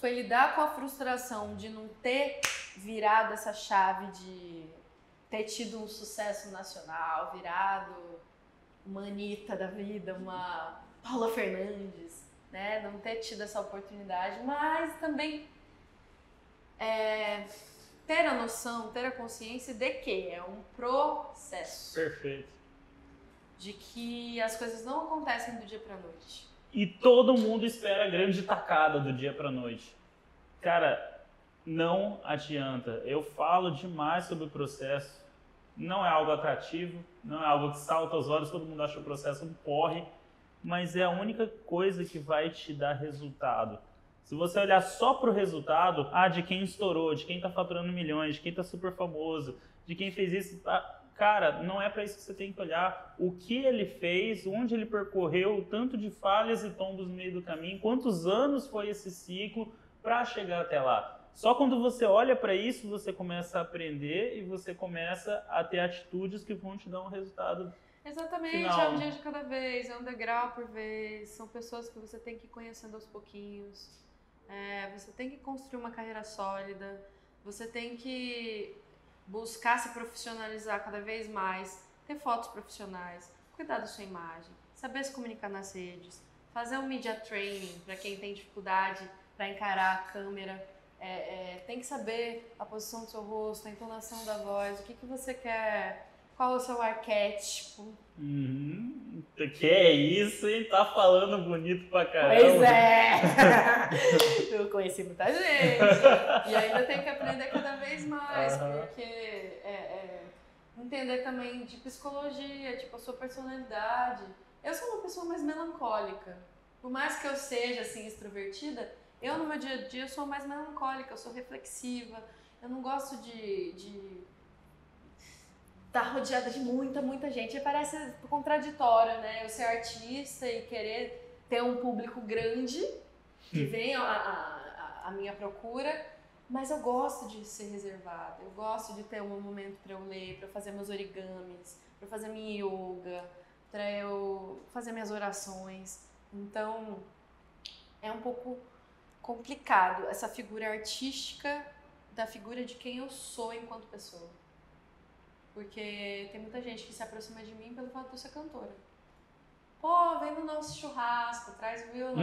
foi lidar com a frustração de não ter virado essa chave de ter tido um sucesso nacional, virado uma Anitta da vida, uma Paula Fernandes, né? Não ter tido essa oportunidade, mas também é, ter a noção, ter a consciência de que é um processo, Perfeito. De que as coisas não acontecem do dia para noite. E todo mundo espera a grande tacada do dia pra noite. Cara, não adianta. Eu falo demais sobre o processo. Não é algo atrativo, não é algo que salta aos olhos, todo mundo acha o processo um porre, mas é a única coisa que vai te dar resultado. Se você olhar só pro resultado, ah, de quem estourou, de quem tá faturando milhões, de quem tá super famoso, de quem fez isso, tá? Cara, não é para isso que você tem que olhar. O que ele fez, onde ele percorreu, o tanto de falhas e tombos no meio do caminho, quantos anos foi esse ciclo para chegar até lá. Só quando você olha para isso, você começa a aprender e você começa a ter atitudes que vão te dar um resultado. Exatamente, Final. é um dia de cada vez, é um degrau por vez, são pessoas que você tem que ir conhecendo aos pouquinhos, é, você tem que construir uma carreira sólida, você tem que buscar se profissionalizar cada vez mais, ter fotos profissionais, cuidar da sua imagem, saber se comunicar nas redes, fazer um media training para quem tem dificuldade para encarar a câmera, é, é, tem que saber a posição do seu rosto, a entonação da voz, o que, que você quer Qual é o seu arquétipo? Uhum. Que é isso, hein? Tá falando bonito pra caramba. Pois é! Eu conheci muita gente. E ainda tenho que aprender cada vez mais, Aham. porque é, é, entender também de psicologia, tipo, a sua personalidade. Eu sou uma pessoa mais melancólica. Por mais que eu seja, assim, extrovertida, eu no meu dia a dia sou mais melancólica, eu sou reflexiva. Eu não gosto de... de estar rodeada de muita, muita gente. E parece contraditório, né? Eu ser artista e querer ter um público grande que venha a, a, a minha procura, mas eu gosto de ser reservada. Eu gosto de ter um momento para eu ler, para fazer meus origamis, para fazer minha yoga, para eu fazer minhas orações. Então, é um pouco complicado essa figura artística da figura de quem eu sou enquanto pessoa. Porque tem muita gente que se aproxima de mim pelo fato de eu ser cantora. Pô, vem no nosso churrasco, traz o violão.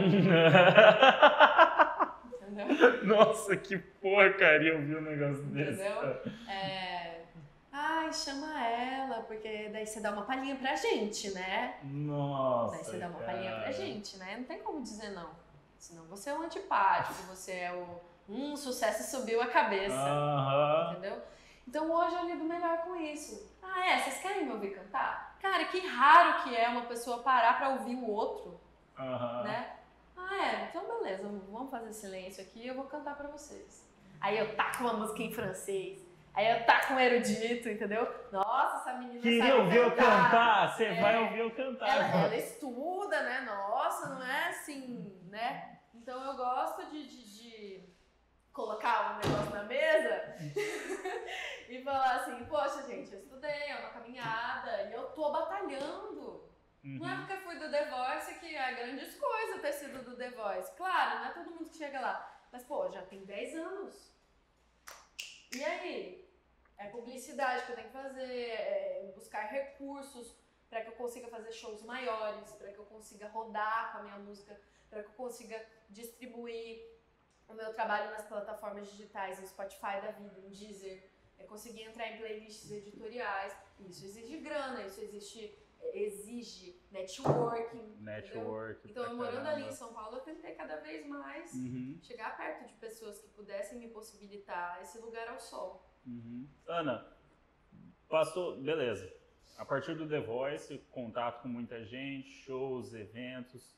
Entendeu? Nossa, que porcaria eu vi um negócio desse. Entendeu? É... Ai, chama ela, porque daí você dá uma palhinha pra gente, né? Nossa. Daí você dá uma cara. palhinha pra gente, né? Não tem como dizer não. Senão você é um antipático, você é o. Hum, sucesso subiu a cabeça. Aham. Entendeu? Então hoje eu lido melhor com isso. Ah, é? Vocês querem me ouvir cantar? Cara, que raro que é uma pessoa parar pra ouvir o outro, Aham. né? Ah, é? Então beleza, vamos fazer silêncio aqui e eu vou cantar pra vocês. Aí eu taco uma música em francês. Aí eu taco um erudito, entendeu? Nossa, essa menina Queria ouvir eu cantar? Você É. vai ouvir eu cantar. Ela, ela estuda, né? Nossa, não é assim, né? Então eu gosto de, de, de colocar um negócio na mesa e falar assim, poxa, gente, eu estudei, é uma caminhada e eu tô batalhando. Não é Uhum. porque fui do The Voice que é grandes coisas ter sido do The Voice. Claro, não é todo mundo que chega lá. Mas, pô, já tem 10 anos. E aí? É publicidade que eu tenho que fazer, é buscar recursos para que eu consiga fazer shows maiores, para que eu consiga rodar com a minha música, para que eu consiga distribuir o meu trabalho nas plataformas digitais, no Spotify da vida, no Deezer, é conseguir entrar em playlists editoriais. Isso exige grana, isso existe, exige networking. entendeu? Network. Então, eu morando ali em. São Paulo, eu tentei cada vez mais Uhum, chegar perto de pessoas que pudessem me possibilitar esse lugar ao sol. uhum. Ana, passou. Beleza. A partir do The Voice, contato com muita gente, shows, eventos.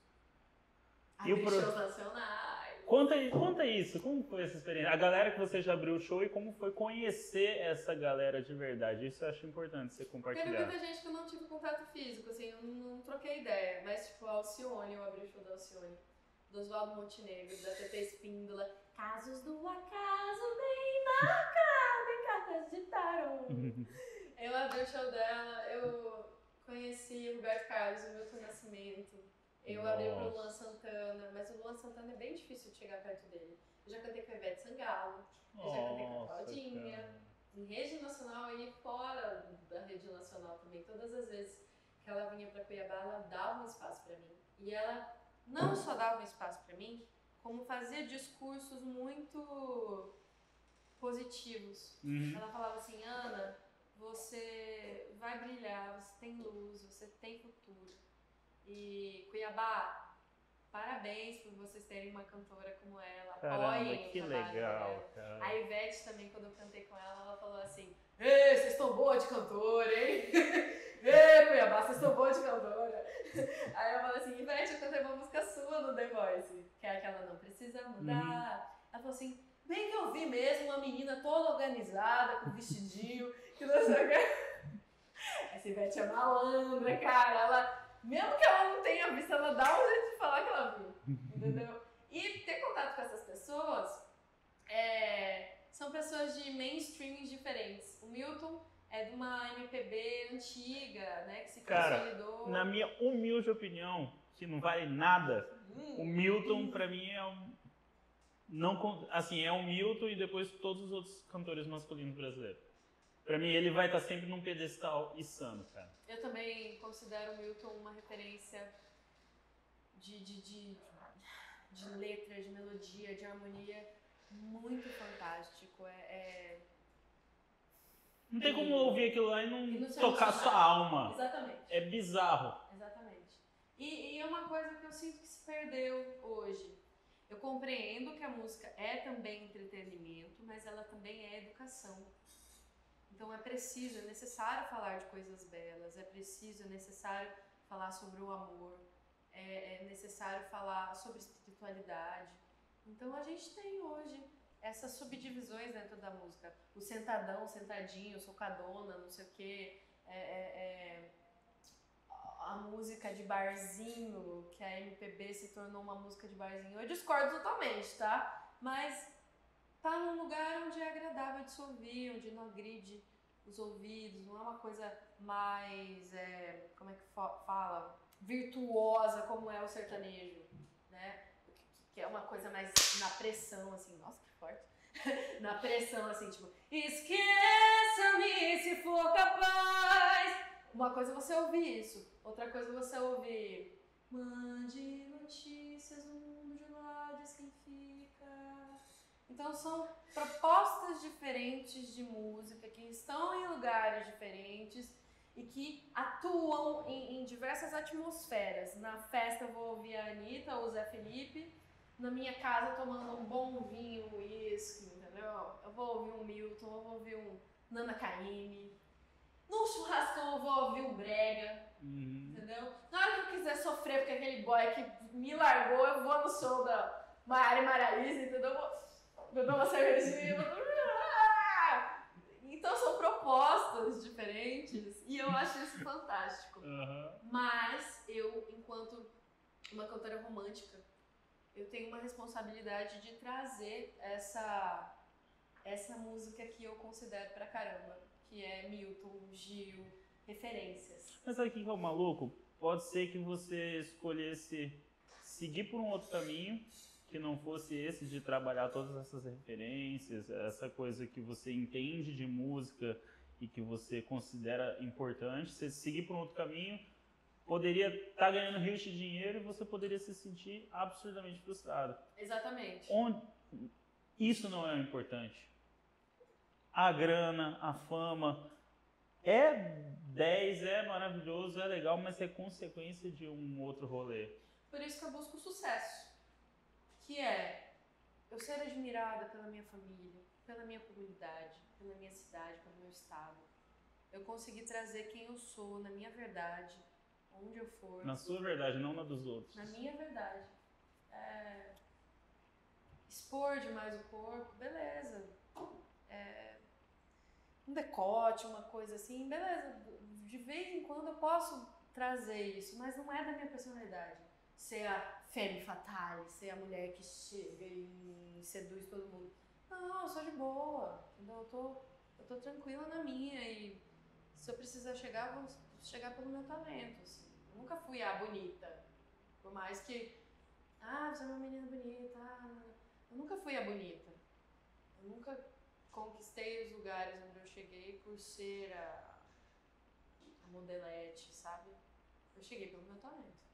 E o pro- shows nacionais. Conta, conta isso, como foi essa experiência? A galera que você já abriu o show e como foi conhecer essa galera de verdade. Isso eu acho importante você Teve compartilhar. muita gente que eu não tive contato físico, assim, eu não, não troquei ideia. Mas, tipo, a Alcione, eu abri o show da Alcione. Do Oswaldo Montenegro, da TT Espíndola. Casos do acaso bem marcado em cartas de tarô. Eu abri o show dela, eu conheci Roberto Carlos, o Milton Nascimento. Eu abri pro Nossa. Luan Santana, mas o Luan Santana é bem difícil de chegar perto dele. Eu já cantei com a Ivete Sangalo, eu já cantei com a Nossa, Claudinha. cara. em rede nacional e fora da rede nacional também. Todas as vezes que ela vinha para Cuiabá, ela dava um espaço para mim. E ela não só dava um espaço para mim, como fazia discursos muito positivos. Uhum. Ela falava assim: Ana, você vai brilhar, você tem luz, você tem futuro. E Cuiabá, parabéns por vocês terem uma cantora como ela. Caramba, Apoiem que legal, cara. A Ivete também, quando eu cantei com ela, ela falou assim: Ei, vocês estão boa de cantora, hein? Ei, Cuiabá, vocês estão boa de cantora. Aí eu falei assim: Ivete, eu cantei uma música sua no The Voice, que é aquela Não Precisa Mudar. Ela falou assim: Bem que eu vi mesmo uma menina toda organizada, com vestidinho, que não sei o quê. Essa Ivete é malandra, cara. Ela, mesmo que ela não tenha visto, ela dá um jeito de falar que ela viu. Entendeu? E ter contato com essas pessoas é, são pessoas de mainstreams diferentes. O Milton é de uma MPB antiga, né? Que se Cara, consolidou. Na minha humilde opinião, que não vale nada, o Hum, Milton pra mim é um não assim, é o Milton e depois todos os outros cantores masculinos brasileiros. Pra mim ele vai estar sempre num pedestal insano, cara. eu também considero o Milton uma referência de, de, de, de letra, de melodia, de harmonia muito fantástico. É, é- Não tem como ouvir aquilo lá e não, E não tocar sua alma. Exatamente. É bizarro. Exatamente. E, e é uma coisa que eu sinto que se perdeu hoje. Eu compreendo que a música é também entretenimento, mas ela também é educação. Então é preciso, é necessário falar de coisas belas, é preciso, é necessário falar sobre o amor, é, é necessário falar sobre espiritualidade. Então a gente tem hoje essas subdivisões dentro da música. O sentadão, sentadinho, socadona, não sei o quê. É, é, é, a música de barzinho, que a MPB se tornou uma música de barzinho. Eu discordo totalmente, tá? Mas tá num lugar onde é agradável de se ouvir, onde não agride os ouvidos, não é uma coisa mais, é, como é que fa- fala? Virtuosa como é o sertanejo, né? Que- é uma coisa mais na pressão, assim, nossa, que forte. na pressão, assim, tipo, esqueça-me se for capaz. Uma coisa é você ouvir isso, outra coisa é você ouvir. Mande notícias, o mundo de lá diz quem. Então são propostas diferentes de música que estão em lugares diferentes e que atuam em, em diversas atmosferas. Na festa eu vou ouvir a Anitta ou o Zé Felipe, na minha casa tomando um bom vinho, um uísque, entendeu? Eu vou ouvir um Milton, eu vou ouvir um Nana Caymmi. No churrascão eu vou ouvir um Brega, Uhum. entendeu? Na hora que eu quiser sofrer porque aquele boy que me largou, eu vou no show da Maiara Maraíza, entendeu? Beber uma cervejinha, vou... Então são propostas diferentes e eu acho isso fantástico. Aham. Mas eu, enquanto uma cantora romântica, eu tenho uma responsabilidade de trazer essa essa música que eu considero pra caramba, que é Milton, Gil, referências. Mas sabe o que é o maluco? Pode ser que você escolhesse seguir por um outro caminho que não fosse esse de trabalhar todas essas referências, essa coisa que você entende de música e que você considera importante. Você seguir por um outro caminho poderia estar ganhando rios de dinheiro e você poderia se sentir absurdamente frustrado. Exatamente. Onde isso não é o importante. A grana, a fama é 10, é maravilhoso, é legal, mas é consequência de um outro rolê. Por isso que eu busco sucesso, que é eu ser admirada pela minha família, pela minha comunidade, pela minha cidade, pelo meu estado. Eu conseguir trazer quem eu sou, na minha verdade, onde eu for. Na sua verdade, não na dos outros. Na minha verdade. É, Expor demais o corpo, beleza. É, Um decote, uma coisa assim, beleza. De vez em quando eu posso trazer isso, mas não é da minha personalidade. Ser a femme fatale, ser a mulher que chega e seduz todo mundo. Não, eu sou de boa? Eu tô, eu tô tranquila na minha e se eu precisar chegar, eu vou chegar pelo meu talento. assim. Eu nunca fui a bonita. Por mais que. Ah, você é uma menina bonita. Ah, eu nunca fui a bonita. Eu nunca conquistei os lugares onde eu cheguei por ser a, a modelete, sabe? Eu cheguei pelo meu talento.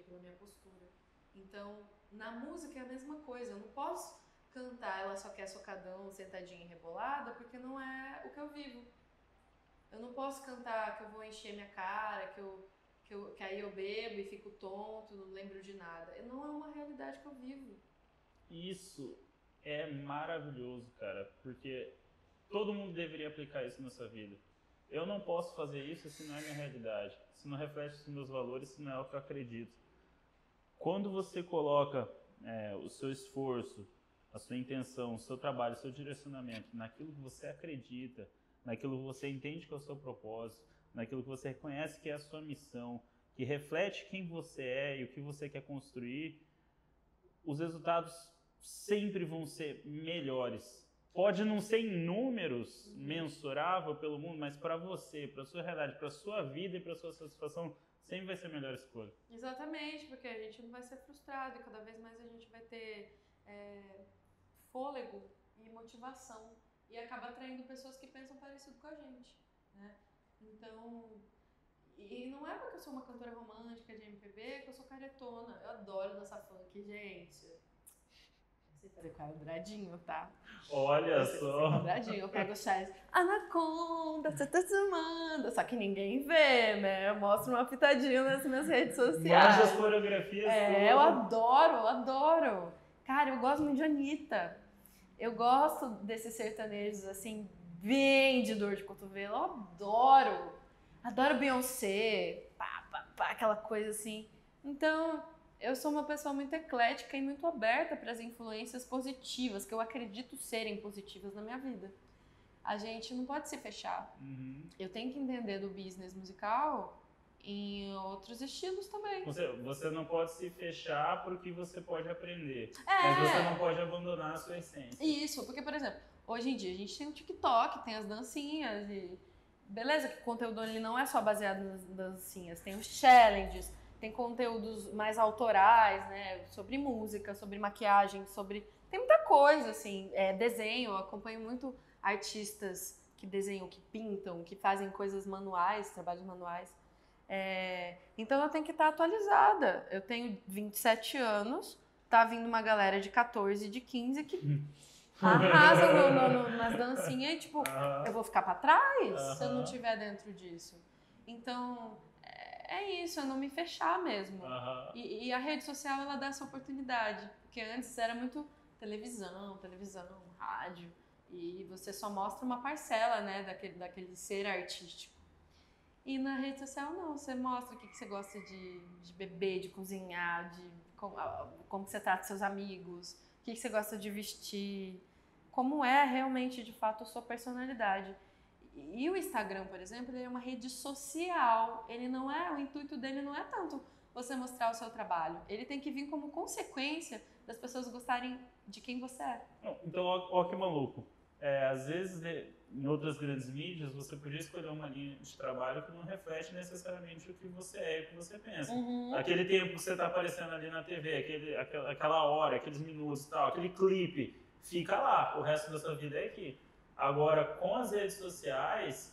Pela minha postura. Então, na música é a mesma coisa. Eu não posso cantar ela só quer socadão, sentadinha e rebolada, porque não é o que eu vivo. Eu não posso cantar que eu vou encher minha cara, que eu que, eu, que aí eu bebo e fico tonto, não lembro de nada. Não é uma realidade que eu vivo. Isso é maravilhoso, cara, porque todo mundo deveria aplicar isso na sua vida. Eu não posso fazer isso se não é minha realidade, se não reflete os meus valores, se não é o que eu acredito. Quando você coloca é, o seu esforço, a sua intenção, o seu trabalho, o seu direcionamento naquilo que você acredita, naquilo que você entende que é o seu propósito, naquilo que você reconhece que é a sua missão, que reflete quem você é e o que você quer construir, os resultados sempre vão ser melhores. Pode não ser em números mensurável pelo mundo, mas para você, para sua realidade, para sua vida e para sua satisfação, sempre vai ser a melhor escolha. Exatamente, porque a gente não vai ser frustrado e cada vez mais a gente vai ter é, fôlego e motivação e acaba atraindo pessoas que pensam parecido com a gente, né? Então, e não é porque eu sou uma cantora romântica de MPB que eu sou caretona. Eu adoro dançar funk, gente. Sei fazer quadradinho, tá? Olha fazer só. Quadradinho, eu pego o chás. Anaconda, você tá chamando. Só que ninguém vê, né? Eu mostro uma pitadinha nas minhas redes Manja as sociais. coreografias É, eu adoro, eu adoro. Cara, eu gosto muito de Anitta. Eu gosto desses sertanejos, assim, bem de dor de cotovelo. Eu adoro. Adoro Beyoncé, pá, pá, pá, aquela coisa assim. Então, eu sou uma pessoa muito eclética e muito aberta para as influências positivas, que eu acredito serem positivas na minha vida. A gente não pode se fechar. Uhum. Eu tenho que entender do business musical em outros estilos também. Você, você não pode se fechar para o que você pode aprender. É. Mas você não pode abandonar a sua essência. Isso, porque, por exemplo, hoje em dia a gente tem o TikTok, tem as dancinhas e. Beleza, que o conteúdo ali não é só baseado nas dancinhas, tem os challenges, tem conteúdos mais autorais, né? Sobre música, sobre maquiagem, sobre. Tem muita coisa, assim. É, desenho, eu acompanho muito artistas que desenham, que pintam, que fazem coisas manuais, trabalhos manuais. É, então eu tenho que estar atualizada. Eu tenho 27 anos, tá vindo uma galera de 14, de 15 que arrasa no- no- no- nas dancinhas e, tipo, eu vou ficar pra trás se eu não estiver dentro disso. Então, é, isso, é não me fechar mesmo. Aham. E, e a rede social, ela dá essa oportunidade. Porque antes era muito televisão, televisão, rádio. E você só mostra uma parcela, né, daquele, daquele ser artístico. E na rede social, não. Você mostra o que, que você gosta de, de beber, de cozinhar, de como, como você trata seus amigos, o que, que você gosta de vestir, como é realmente, de fato, a sua personalidade. E, o Instagram, por exemplo, ele é uma rede social. Ele não é, o intuito dele não é tanto você mostrar o seu trabalho. Ele tem que vir como consequência das pessoas gostarem de quem você é. Então, ó, que maluco. É, às vezes, né, em outras grandes mídias, você podia escolher uma linha de trabalho que não reflete necessariamente o que você é e o que você pensa. Aquele tempo que você está aparecendo ali na TV, aquele, aquela, hora, aqueles minutos tal, aquele clipe, fica lá. O resto da sua vida é aqui. Agora, com as redes sociais,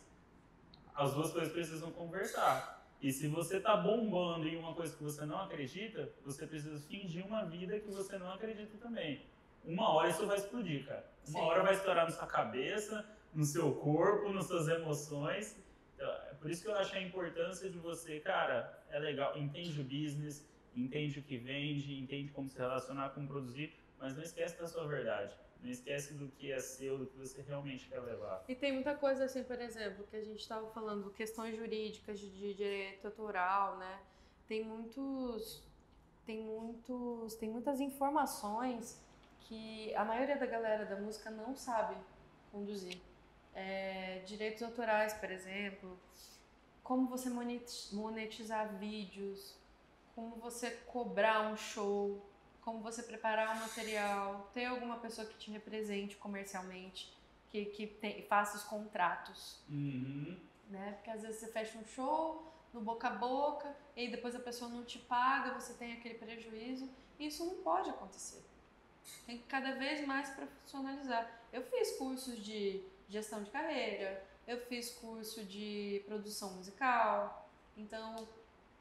as duas coisas precisam conversar. E se você está bombando em uma coisa que você não acredita, você precisa fingir uma vida que você não acredita também. Uma hora isso vai explodir, cara. Uma Sim. hora vai estourar na sua cabeça, no seu corpo, nas suas emoções. Então, é por isso que eu acho a importância de você, cara, é legal, entende o business, entende o que vende, entende como se relacionar, como produzir, mas não esquece da sua verdade. Não esquece do que é seu, do que você realmente quer levar. E tem muita coisa assim, por exemplo, que a gente estava falando, questões jurídicas de, direito autoral, né? Tem muitos, tem muitos, tem muitas informações que a maioria da galera da música não sabe conduzir. É, direitos autorais, por exemplo, como você moneti- monetizar vídeos, como você cobrar um show, como você preparar um material, ter alguma pessoa que te represente comercialmente, que, que tem- faça os contratos, Uhum. né? Porque às vezes você fecha um show no boca a boca e depois a pessoa não te paga, você tem aquele prejuízo. E isso não pode acontecer. Tem que cada vez mais profissionalizar. Eu fiz cursos de gestão de carreira, eu fiz curso de produção musical, então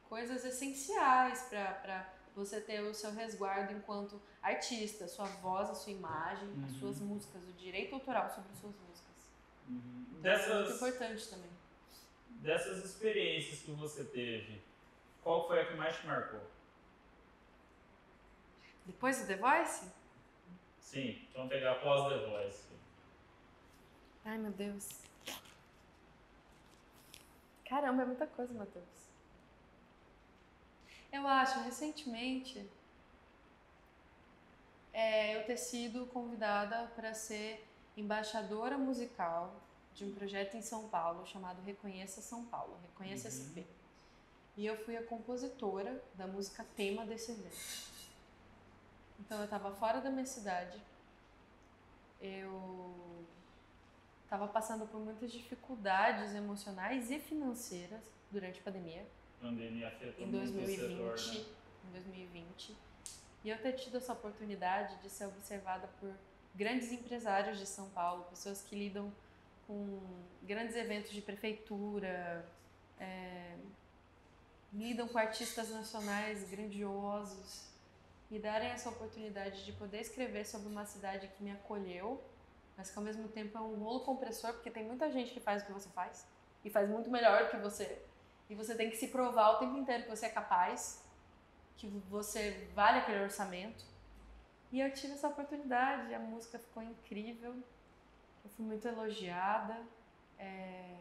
coisas essenciais para você ter o seu resguardo enquanto artista, sua voz, a sua imagem, as Uhum. suas músicas, o direito autoral sobre as suas músicas. Uhum. Então, é muito Dessas, importante também. dessas experiências que você teve, qual foi a que mais te marcou? Depois do The Voice? Sim, vamos pegar após The Voice. Ai, meu Deus. Caramba, é muita coisa, Matheus. Eu acho, recentemente, é, eu ter sido convidada para ser embaixadora musical de um projeto em São Paulo chamado Reconheça São Paulo, Reconheça Uhum. SP. E eu fui a compositora da música tema desse evento. Então eu estava fora da minha cidade, eu estava passando por muitas dificuldades emocionais e financeiras durante a pandemia, Pandemia afetou em muito o 2020, setor, né? em 2020. E eu ter tido essa oportunidade de ser observada por grandes empresários de São Paulo, pessoas que lidam com grandes eventos de prefeitura, é, lidam com artistas nacionais grandiosos. me darem essa oportunidade de poder escrever sobre uma cidade que me acolheu, mas que ao mesmo tempo é um rolo compressor, porque tem muita gente que faz o que você faz e faz muito melhor do que você. E você tem que se provar o tempo inteiro que você é capaz, que você vale aquele orçamento. E eu tive essa oportunidade, a música ficou incrível, eu fui muito elogiada. É...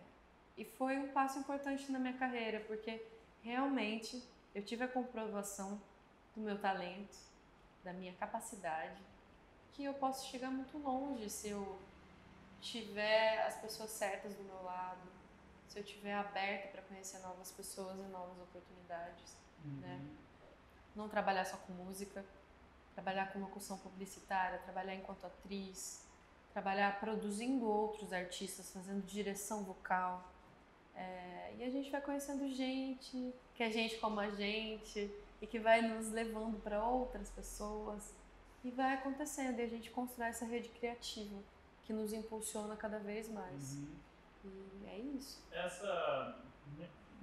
E foi um passo importante na minha carreira, porque realmente eu tive a comprovação do meu talento, da minha capacidade, que eu posso chegar muito longe se eu tiver as pessoas certas do meu lado, se eu tiver aberta para conhecer novas pessoas e novas oportunidades, uhum. né? Não trabalhar só com música, trabalhar com locução publicitária, trabalhar enquanto atriz, trabalhar produzindo outros artistas, fazendo direção vocal. É, e a gente vai conhecendo gente, que é gente como a gente, e que vai nos levando para outras pessoas. E vai acontecendo, e a gente constrói essa rede criativa que nos impulsiona cada vez mais. Uhum. E é isso. Essa.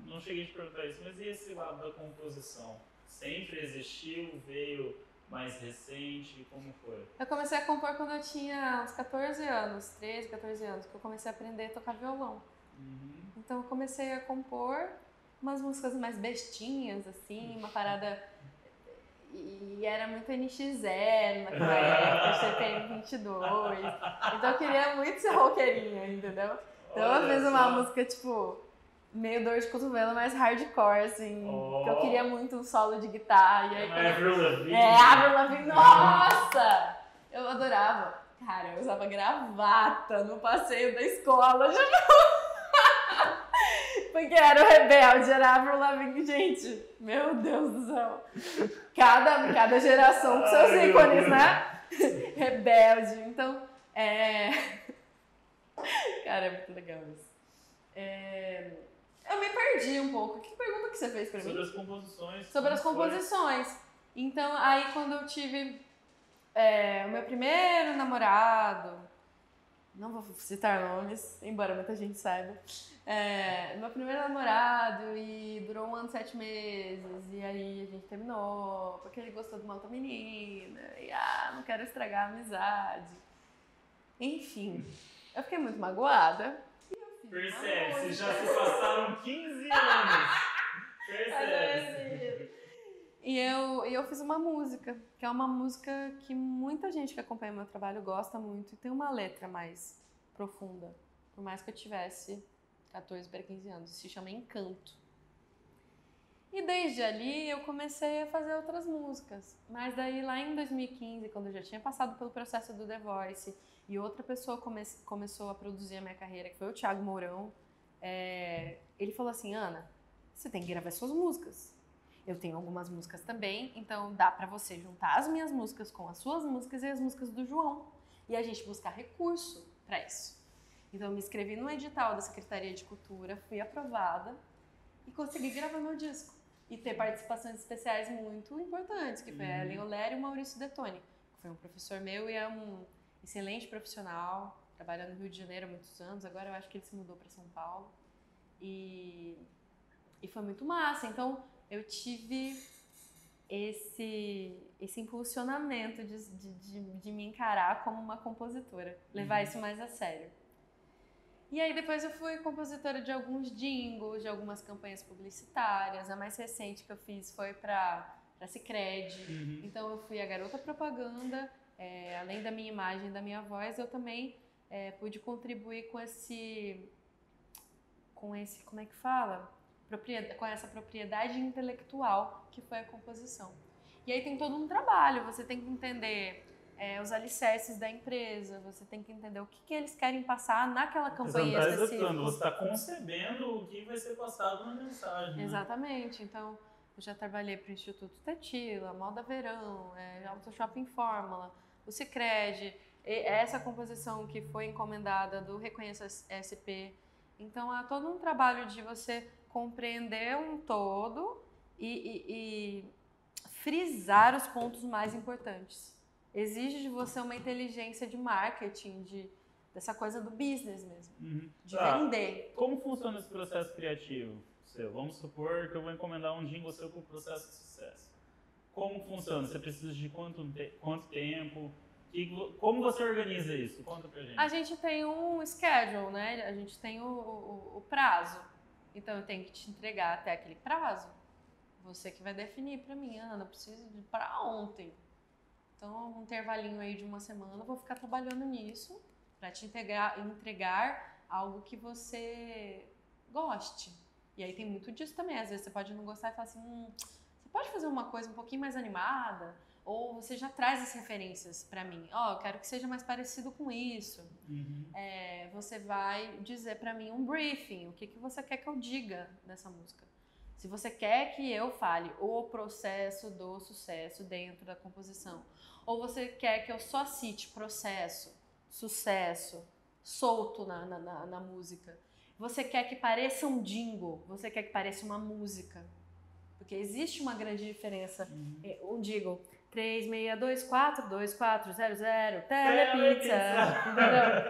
Não cheguei a te perguntar isso, mas e esse lado da composição? Sempre existiu? Veio mais recente? Como foi? Eu comecei a compor quando eu tinha uns 14 anos, 13, 14 anos, que eu comecei a aprender a tocar violão. Uhum. Então eu comecei a compor umas músicas mais bestinhas, assim, uma parada. E era muito NX0 naquela época, CPM 22. Então eu queria muito ser roqueirinha, entendeu? Então eu fiz uma música tipo meio dor de cotovelo, mais hardcore, assim. Oh. Que eu queria muito um solo de guitarra. E aí, é Avril Lavigne. É, Avril Lavigne, nossa! Eu adorava. Cara, eu usava gravata no passeio da escola. Porque era o rebelde, era Avril Lavigne. Gente, meu Deus do céu. Cada, cada geração com seus Ai, ícones, né? rebelde. Então, é... Cara, é muito legal isso. É... Eu me perdi um pouco. Que pergunta que você fez pra mim? Sobre as composições. Sobre as composições. Foi? Então, aí quando eu tive é, o meu primeiro namorado, não vou citar nomes, embora muita gente saiba, é, meu primeiro namorado e durou um ano e sete meses, e aí a gente terminou, porque ele gostou de uma outra menina, e ah, não quero estragar a amizade. Enfim, eu fiquei muito magoada, Percebe, já se passaram 15 anos. Percebe. E eu, e eu fiz uma música, que é uma música que muita gente que acompanha meu trabalho gosta muito e tem uma letra mais profunda, por mais que eu tivesse 14 para 15 anos. Se chama Encanto. E desde ali eu comecei a fazer outras músicas. Mas daí lá em 2015, quando eu já tinha passado pelo processo do The Voice e outra pessoa come começou a produzir a minha carreira, que foi o Thiago Mourão, é, ele falou assim: Ana, você tem que gravar suas músicas. Eu tenho algumas músicas também, então dá para você juntar as minhas músicas com as suas músicas e as músicas do João. E a gente buscar recurso para isso. Então eu me inscrevi no edital da Secretaria de Cultura, fui aprovada e consegui gravar meu disco. E ter participações especiais muito importantes, que foi a Ellen Oler e o Maurício Detoni, que foi um professor meu e é um excelente profissional, trabalhando no Rio de Janeiro há muitos anos, agora eu acho que ele se mudou para São Paulo. E, e foi muito massa. Então eu tive esse, esse impulsionamento de, de, de, de me encarar como uma compositora, levar uhum. isso mais a sério. E aí depois eu fui compositora de alguns jingles, de algumas campanhas publicitárias. A mais recente que eu fiz foi para a Cicred. Uhum. Então eu fui a garota propaganda é, além da minha imagem, da minha voz, eu também é, pude contribuir com esse, com esse, como é que fala? Propriedade, com essa propriedade intelectual que foi a composição. E aí tem todo um trabalho, você tem que entender é, os alicerces da empresa, você tem que entender o que, que eles querem passar naquela campanha você específica. Você está concebendo o que vai ser passado na mensagem. Né? Exatamente. Então, eu já trabalhei para o Instituto Tetila, Moda Verão, é, Auto Shopping Fórmula, o Cicred, essa composição que foi encomendada do Reconheça SP. Então, há todo um trabalho de você compreender um todo e, e, e frisar os pontos mais importantes. Exige de você uma inteligência de marketing, de, dessa coisa do business mesmo, uhum. de ah, vender. Como funciona esse processo criativo seu? Vamos supor que eu vou encomendar um jingle seu com o processo de sucesso. Como funciona? Você precisa de quanto, quanto tempo? como você organiza isso? Conta pra gente. A gente tem um schedule, né? A gente tem o, o, o prazo. Então eu tenho que te entregar até aquele prazo. Você que vai definir para mim, Ana, preciso de para ontem. Então, um intervalinho aí de uma semana, eu vou ficar trabalhando nisso para te entregar, entregar algo que você goste. E aí tem muito disso também. Às vezes você pode não gostar e falar assim, hum, você pode fazer uma coisa um pouquinho mais animada? Ou você já traz as referências para mim. Ó, oh, eu quero que seja mais parecido com isso. Uhum. É, você vai dizer para mim um briefing. O que, que você quer que eu diga dessa música? Se você quer que eu fale o processo do sucesso dentro da composição, ou você quer que eu só cite processo, sucesso, solto na, na, na, na música, você quer que pareça um jingle, você quer que pareça uma música. Porque existe uma grande diferença. Uhum. É, um jingle, 36242400, telepizza.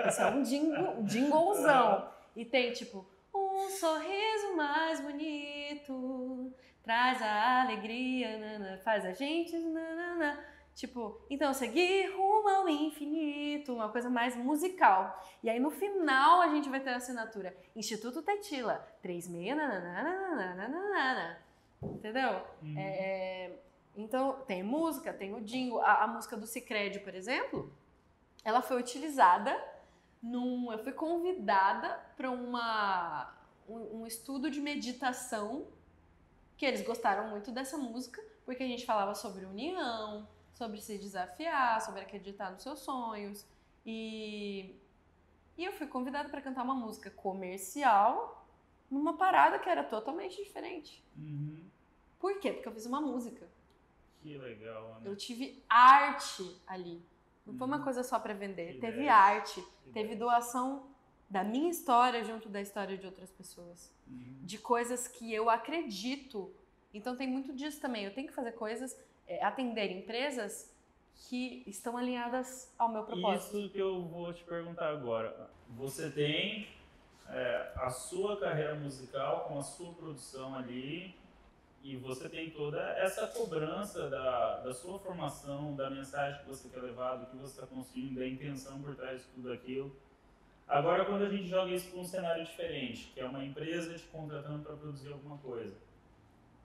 Isso é um jingle, um jinglezão. E tem tipo, um sorriso mais bonito traz a alegria, nana, faz a gente. Nana. Tipo, então seguir rumo ao infinito, uma coisa mais musical. E aí no final a gente vai ter a assinatura Instituto Tetila, 36 nananana, entendeu? Uhum. É, então tem música, tem o jingle, a, a música do Cicred, por exemplo, ela foi utilizada num, eu fui convidada para uma um, um estudo de meditação que eles gostaram muito dessa música, porque a gente falava sobre união, sobre se desafiar, sobre acreditar nos seus sonhos. E, e eu fui convidada para cantar uma música comercial numa parada que era totalmente diferente. Uhum. Por quê? Porque eu fiz uma música. Que legal, Ana. Eu tive arte ali. Não uhum. foi uma uhum. coisa só para vender. Que teve ideia. arte, que teve ideia. doação da minha história junto da história de outras pessoas. Uhum. De coisas que eu acredito. Então tem muito disso também. Eu tenho que fazer coisas, é, atender empresas que estão alinhadas ao meu propósito. Isso que eu vou te perguntar agora. Você tem é, a sua carreira musical com a sua produção ali e você tem toda essa cobrança da, da sua formação, da mensagem que você quer levar, do que você está construindo, da intenção por trás de tudo aquilo. Agora, quando a gente joga isso para um cenário diferente, que é uma empresa te contratando para produzir alguma coisa,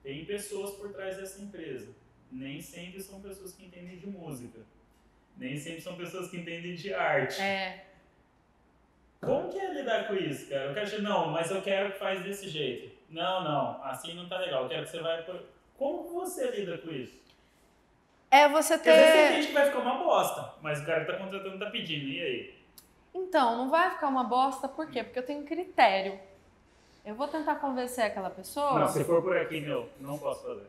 tem pessoas por trás dessa empresa. Nem sempre são pessoas que entendem de música. Nem sempre são pessoas que entendem de arte. É. Como que é lidar com isso, cara? Eu quero dizer, não, mas eu quero que faz desse jeito. Não, não, assim não tá legal. Eu quero que você vai. Como você lida com isso? É você ter. Porque às vezes tem gente que vai ficar uma bosta, mas o cara que tá contratando tá pedindo, e aí? Então, não vai ficar uma bosta, por quê? Porque eu tenho critério. Eu vou tentar convencer aquela pessoa. Não, se for por aqui, meu, não posso fazer.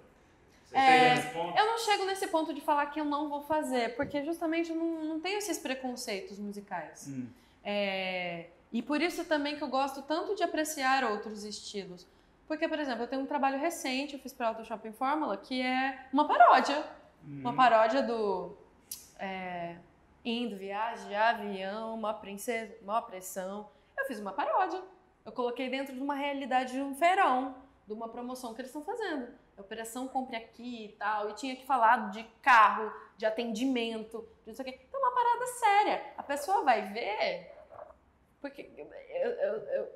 Você é, eu não chego nesse ponto de falar que eu não vou fazer, porque justamente eu não, não tenho esses preconceitos musicais. Hum. É, e por isso também que eu gosto tanto de apreciar outros estilos. Porque, por exemplo, eu tenho um trabalho recente, eu fiz para Auto Shopping Fórmula, que é uma paródia. Hum. Uma paródia do. É, indo, viagem de avião, uma princesa, uma pressão. Eu fiz uma paródia. Eu coloquei dentro de uma realidade de um feirão, de uma promoção que eles estão fazendo. Operação Compre Aqui e tal. E tinha que falar de carro, de atendimento, de não sei o quê. Então, uma parada séria. A pessoa vai ver. Porque eu, eu, eu,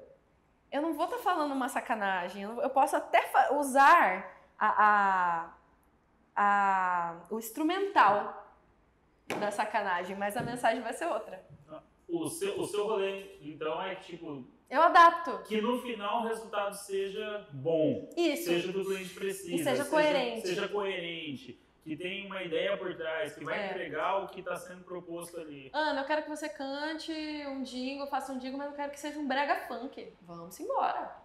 eu não vou estar tá falando uma sacanagem. Eu, eu posso até usar a, a, a, o instrumental da sacanagem, mas a mensagem vai ser outra. O seu, o seu rolê, então, é tipo. Eu adapto. Que no final o resultado seja bom. Isso. Seja o que o cliente precisa. E seja coerente. Seja, seja coerente. Que tenha uma ideia por trás, que vai é. entregar o que está sendo proposto ali. Ana, eu quero que você cante um jingle, faça um jingle, mas eu quero que seja um brega funk. Vamos embora.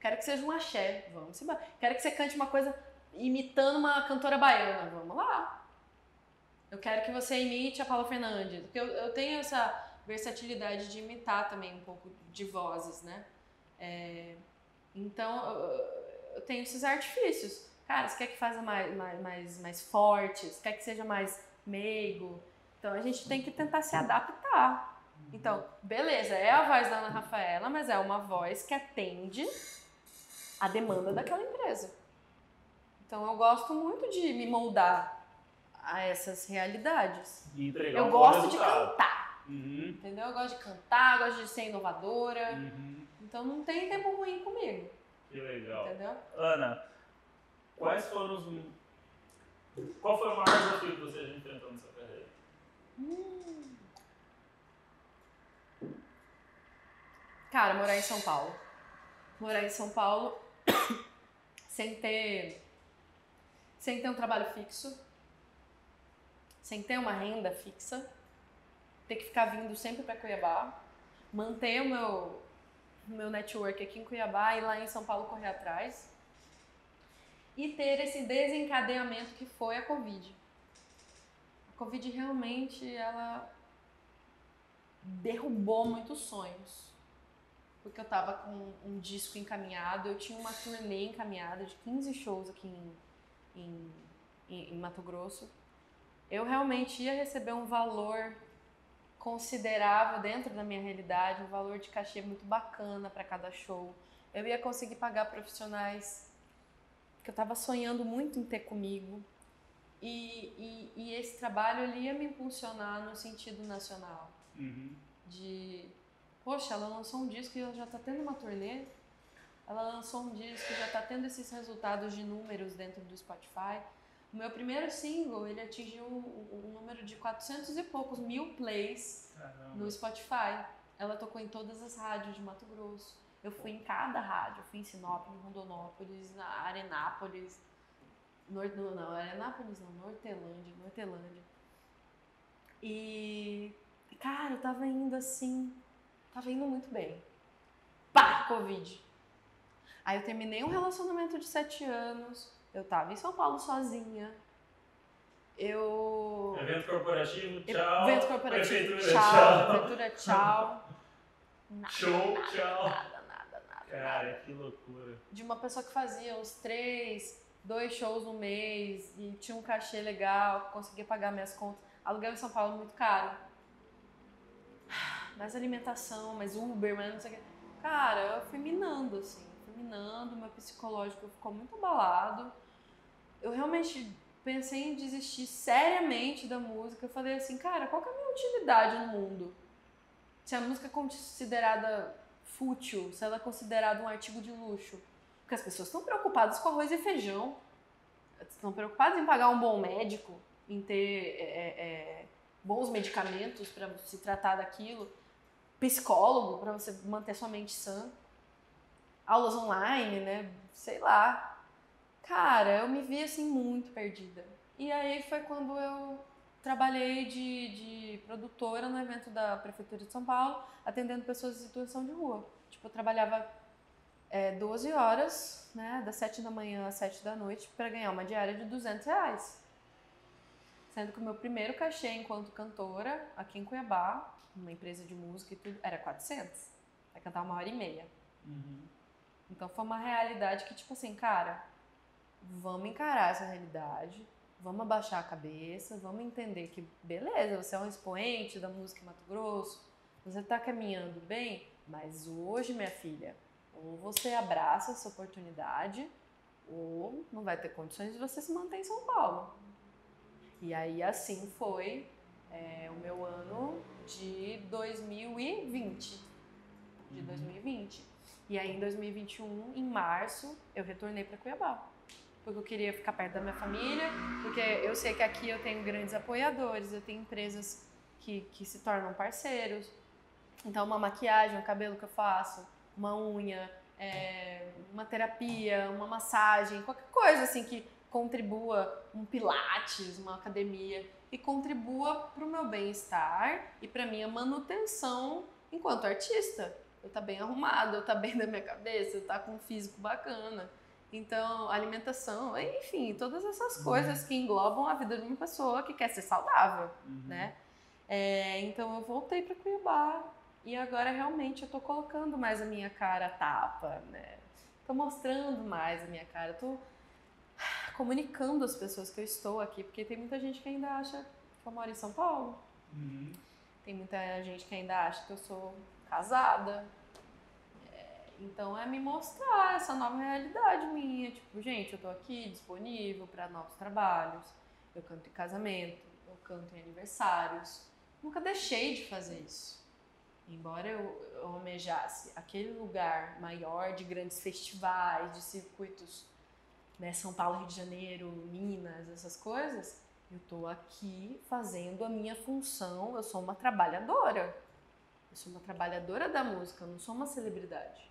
Quero que seja um axé. Vamos embora. Quero que você cante uma coisa imitando uma cantora baiana. Vamos lá. Eu quero que você imite a Paula Fernandes, porque eu, eu tenho essa versatilidade de imitar também um pouco de vozes, né? É, então, eu tenho esses artifícios. Cara, você quer que faça mais, mais, mais, mais forte, você quer que seja mais meigo. Então, a gente tem que tentar se adaptar. Então, beleza, é a voz da Ana Rafaela, mas é uma voz que atende a demanda daquela empresa. Então eu gosto muito de me moldar a essas realidades. E entregar Eu um gosto de cantar, Uhum, entendeu? Eu gosto de cantar, gosto de ser inovadora. uhum. Então não tem tempo ruim comigo, Que legal. entendeu? Ana, quais foram os. Qual foi o maior desafio que você enfrentou na sua carreira? Cara, morar em São Paulo. Morar em São Paulo sem ter sem ter um trabalho fixo, sem ter uma renda fixa, ter que ficar vindo sempre para Cuiabá, manter o meu meu network aqui em Cuiabá e lá em São Paulo correr atrás e ter esse desencadeamento que foi a Covid. A Covid realmente ela derrubou muitos sonhos porque eu tava com um disco encaminhado, eu tinha uma turnê encaminhada de 15 shows aqui em, em, em, em Mato Grosso. Eu realmente ia receber um valor considerável dentro da minha realidade, um valor de cachê muito bacana para cada show. Eu ia conseguir pagar profissionais que eu tava sonhando muito em ter comigo. E, e, e esse trabalho ele ia me impulsionar no sentido nacional Uhum. de poxa, ela lançou um disco e ela já tá tendo uma turnê. Ela lançou um disco e já tá tendo esses resultados de números dentro do Spotify. O meu primeiro single, ele atingiu um, um número de 400 e poucos mil plays Caramba. no Spotify. Ela tocou em todas as rádios de Mato Grosso. Eu fui em cada rádio. Eu fui em Sinop, em Rondonópolis, na Arenápolis. Nor não, não, Arenápolis não, Nortelândia, Nortelândia. E, cara, eu tava indo assim, tava indo muito bem. Pá, Covid. Aí eu terminei um relacionamento de sete anos, eu tava em São Paulo sozinha. Eu. Evento corporativo, tchau. Evento corporativo, Prefeitura, tchau. Prefeitura, tchau. Nada, Show, nada, tchau. Nada. Cara, que loucura. De uma pessoa que fazia uns três, dois shows no mês e tinha um cachê legal, conseguia pagar minhas contas. Aluguel em São Paulo é muito caro. Mais alimentação, mais Uber, mais não sei o que. Cara, eu fui minando, assim. Fui minando, meu psicológico ficou muito abalado. Eu realmente pensei em desistir seriamente da música. Eu falei assim, cara, qual que é a minha utilidade no mundo? Se a música é considerada fútil, se ela é considerada um artigo de luxo. Porque as pessoas estão preocupadas com arroz e feijão. Estão preocupadas em pagar um bom médico, em ter é, é, bons medicamentos para se tratar daquilo, psicólogo para você manter sua mente sã, aulas online, né? Sei lá. Cara, eu me vi assim muito perdida. E aí foi quando eu trabalhei de, de produtora no evento da Prefeitura de São Paulo, atendendo pessoas em situação de rua. Tipo, eu trabalhava é, 12 horas, né, das 7 da manhã às 7 da noite, para ganhar uma diária de 200 reais. Sendo que o meu primeiro cachê enquanto cantora, aqui em Cuiabá, numa empresa de música e tudo, era 400. Vai cantar uma hora e meia. Uhum. Então foi uma realidade que, tipo assim, cara, vamos encarar essa realidade, vamos abaixar a cabeça, vamos entender que, beleza, você é um expoente da música em Mato Grosso, você tá caminhando bem, mas hoje, minha filha, ou você abraça essa oportunidade, ou não vai ter condições de você se manter em São Paulo. E aí, assim foi é, o meu ano de 2020. De 2020. E aí, em 2021, em março, eu retornei para Cuiabá. Porque eu queria ficar perto da minha família, porque eu sei que aqui eu tenho grandes apoiadores, eu tenho empresas que, que se tornam parceiros. Então, uma maquiagem, um cabelo que eu faço, uma unha, é, uma terapia, uma massagem, qualquer coisa assim que contribua, um pilates, uma academia, e contribua para o meu bem-estar e para minha manutenção enquanto artista. Eu tá bem arrumado, eu tá bem da minha cabeça, eu tá com um físico bacana. Então, alimentação, enfim, todas essas coisas que englobam a vida de uma pessoa que quer ser saudável, Uhum. né? É, então eu voltei para Cuiabá e agora realmente eu tô colocando mais a minha cara tapa, né? Tô mostrando mais a minha cara, tô comunicando às pessoas que eu estou aqui, porque tem muita gente que ainda acha que eu moro em São Paulo. Uhum. Tem muita gente que ainda acha que eu sou casada. Então é me mostrar essa nova realidade minha. Tipo, gente, eu tô aqui disponível para novos trabalhos. Eu canto em casamento, eu canto em aniversários. Nunca deixei de fazer isso. Embora eu, eu almejasse aquele lugar maior de grandes festivais, de circuitos, né, São Paulo, Rio de Janeiro, Minas, essas coisas, eu tô aqui fazendo a minha função, eu sou uma trabalhadora. Eu sou uma trabalhadora da música, eu não sou uma celebridade.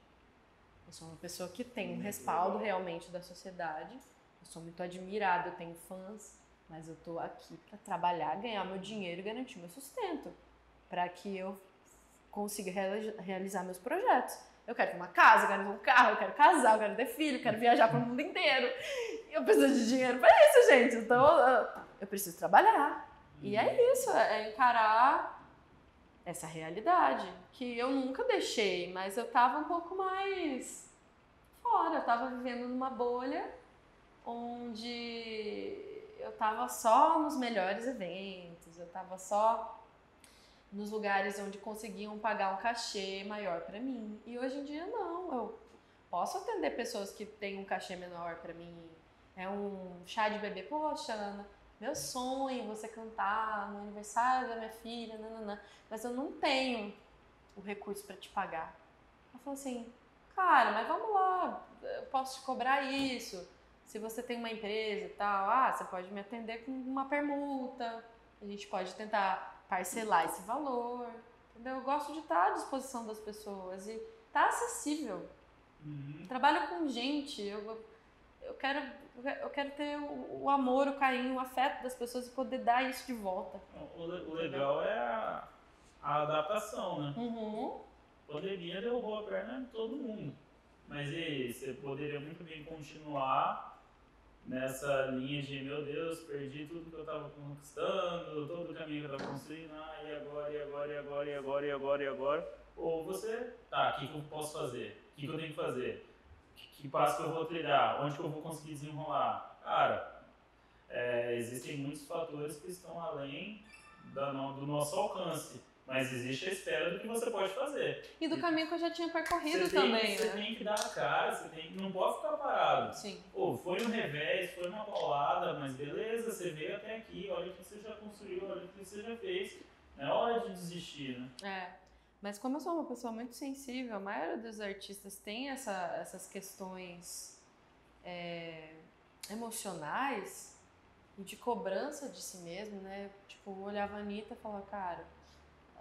Eu sou uma pessoa que tem um respaldo realmente da sociedade. Eu sou muito admirada, eu tenho fãs, mas eu tô aqui para trabalhar, ganhar meu dinheiro e garantir meu sustento, para que eu consiga realizar meus projetos. Eu quero ter uma casa, eu quero ter um carro, eu quero casar, eu quero ter filho, eu quero viajar para o mundo inteiro. Eu preciso de dinheiro para isso, gente. Então eu preciso trabalhar. E é isso, é encarar essa realidade que eu nunca deixei, mas eu tava um pouco mais fora, eu tava vivendo numa bolha onde eu tava só nos melhores eventos, eu tava só nos lugares onde conseguiam pagar um cachê maior para mim. E hoje em dia não, eu posso atender pessoas que têm um cachê menor para mim. É um chá de bebê, poxa, Ana, meu sonho você cantar no aniversário da minha filha, nananã, mas eu não tenho o recurso para te pagar. Ela falou assim, cara, mas vamos lá, eu posso te cobrar isso. Se você tem uma empresa e tal, ah, você pode me atender com uma permuta, a gente pode tentar parcelar esse valor. Entendeu? Eu gosto de estar à disposição das pessoas e estar tá acessível. Uhum. Trabalho com gente, eu, eu, quero, eu quero ter o, o, amor, o carinho, o afeto das pessoas e poder dar isso de volta. O, o legal é a, a, adaptação, né? Uhum. Poderia derrubar a perna de todo mundo. Mas e aí, você poderia muito bem continuar nessa linha de, meu Deus, perdi tudo que eu estava conquistando, todo o caminho que eu estava construindo, ah, e agora, e agora, e agora, e agora, e agora, e agora. Ou você, tá, o que, que eu posso fazer? O que, que eu tenho que fazer? Que, passo que eu vou trilhar? Onde que eu vou conseguir desenrolar? Cara, é, existem muitos fatores que estão além da, do nosso alcance. Mas existe a espera do que você pode fazer. E do caminho que eu já tinha percorrido você também, tem, né? Você tem que dar a cara, você tem, não pode ficar parado. Sim. Pô, foi um revés, foi uma paulada, mas beleza, você veio até aqui, olha o que você já construiu, olha o que você já fez. Não é hora de desistir, né? É. Mas como eu sou uma pessoa muito sensível, a maioria dos artistas tem essa, essas questões é, emocionais e de cobrança de si mesmo, né? Tipo, eu olhava a Anitta e falava, cara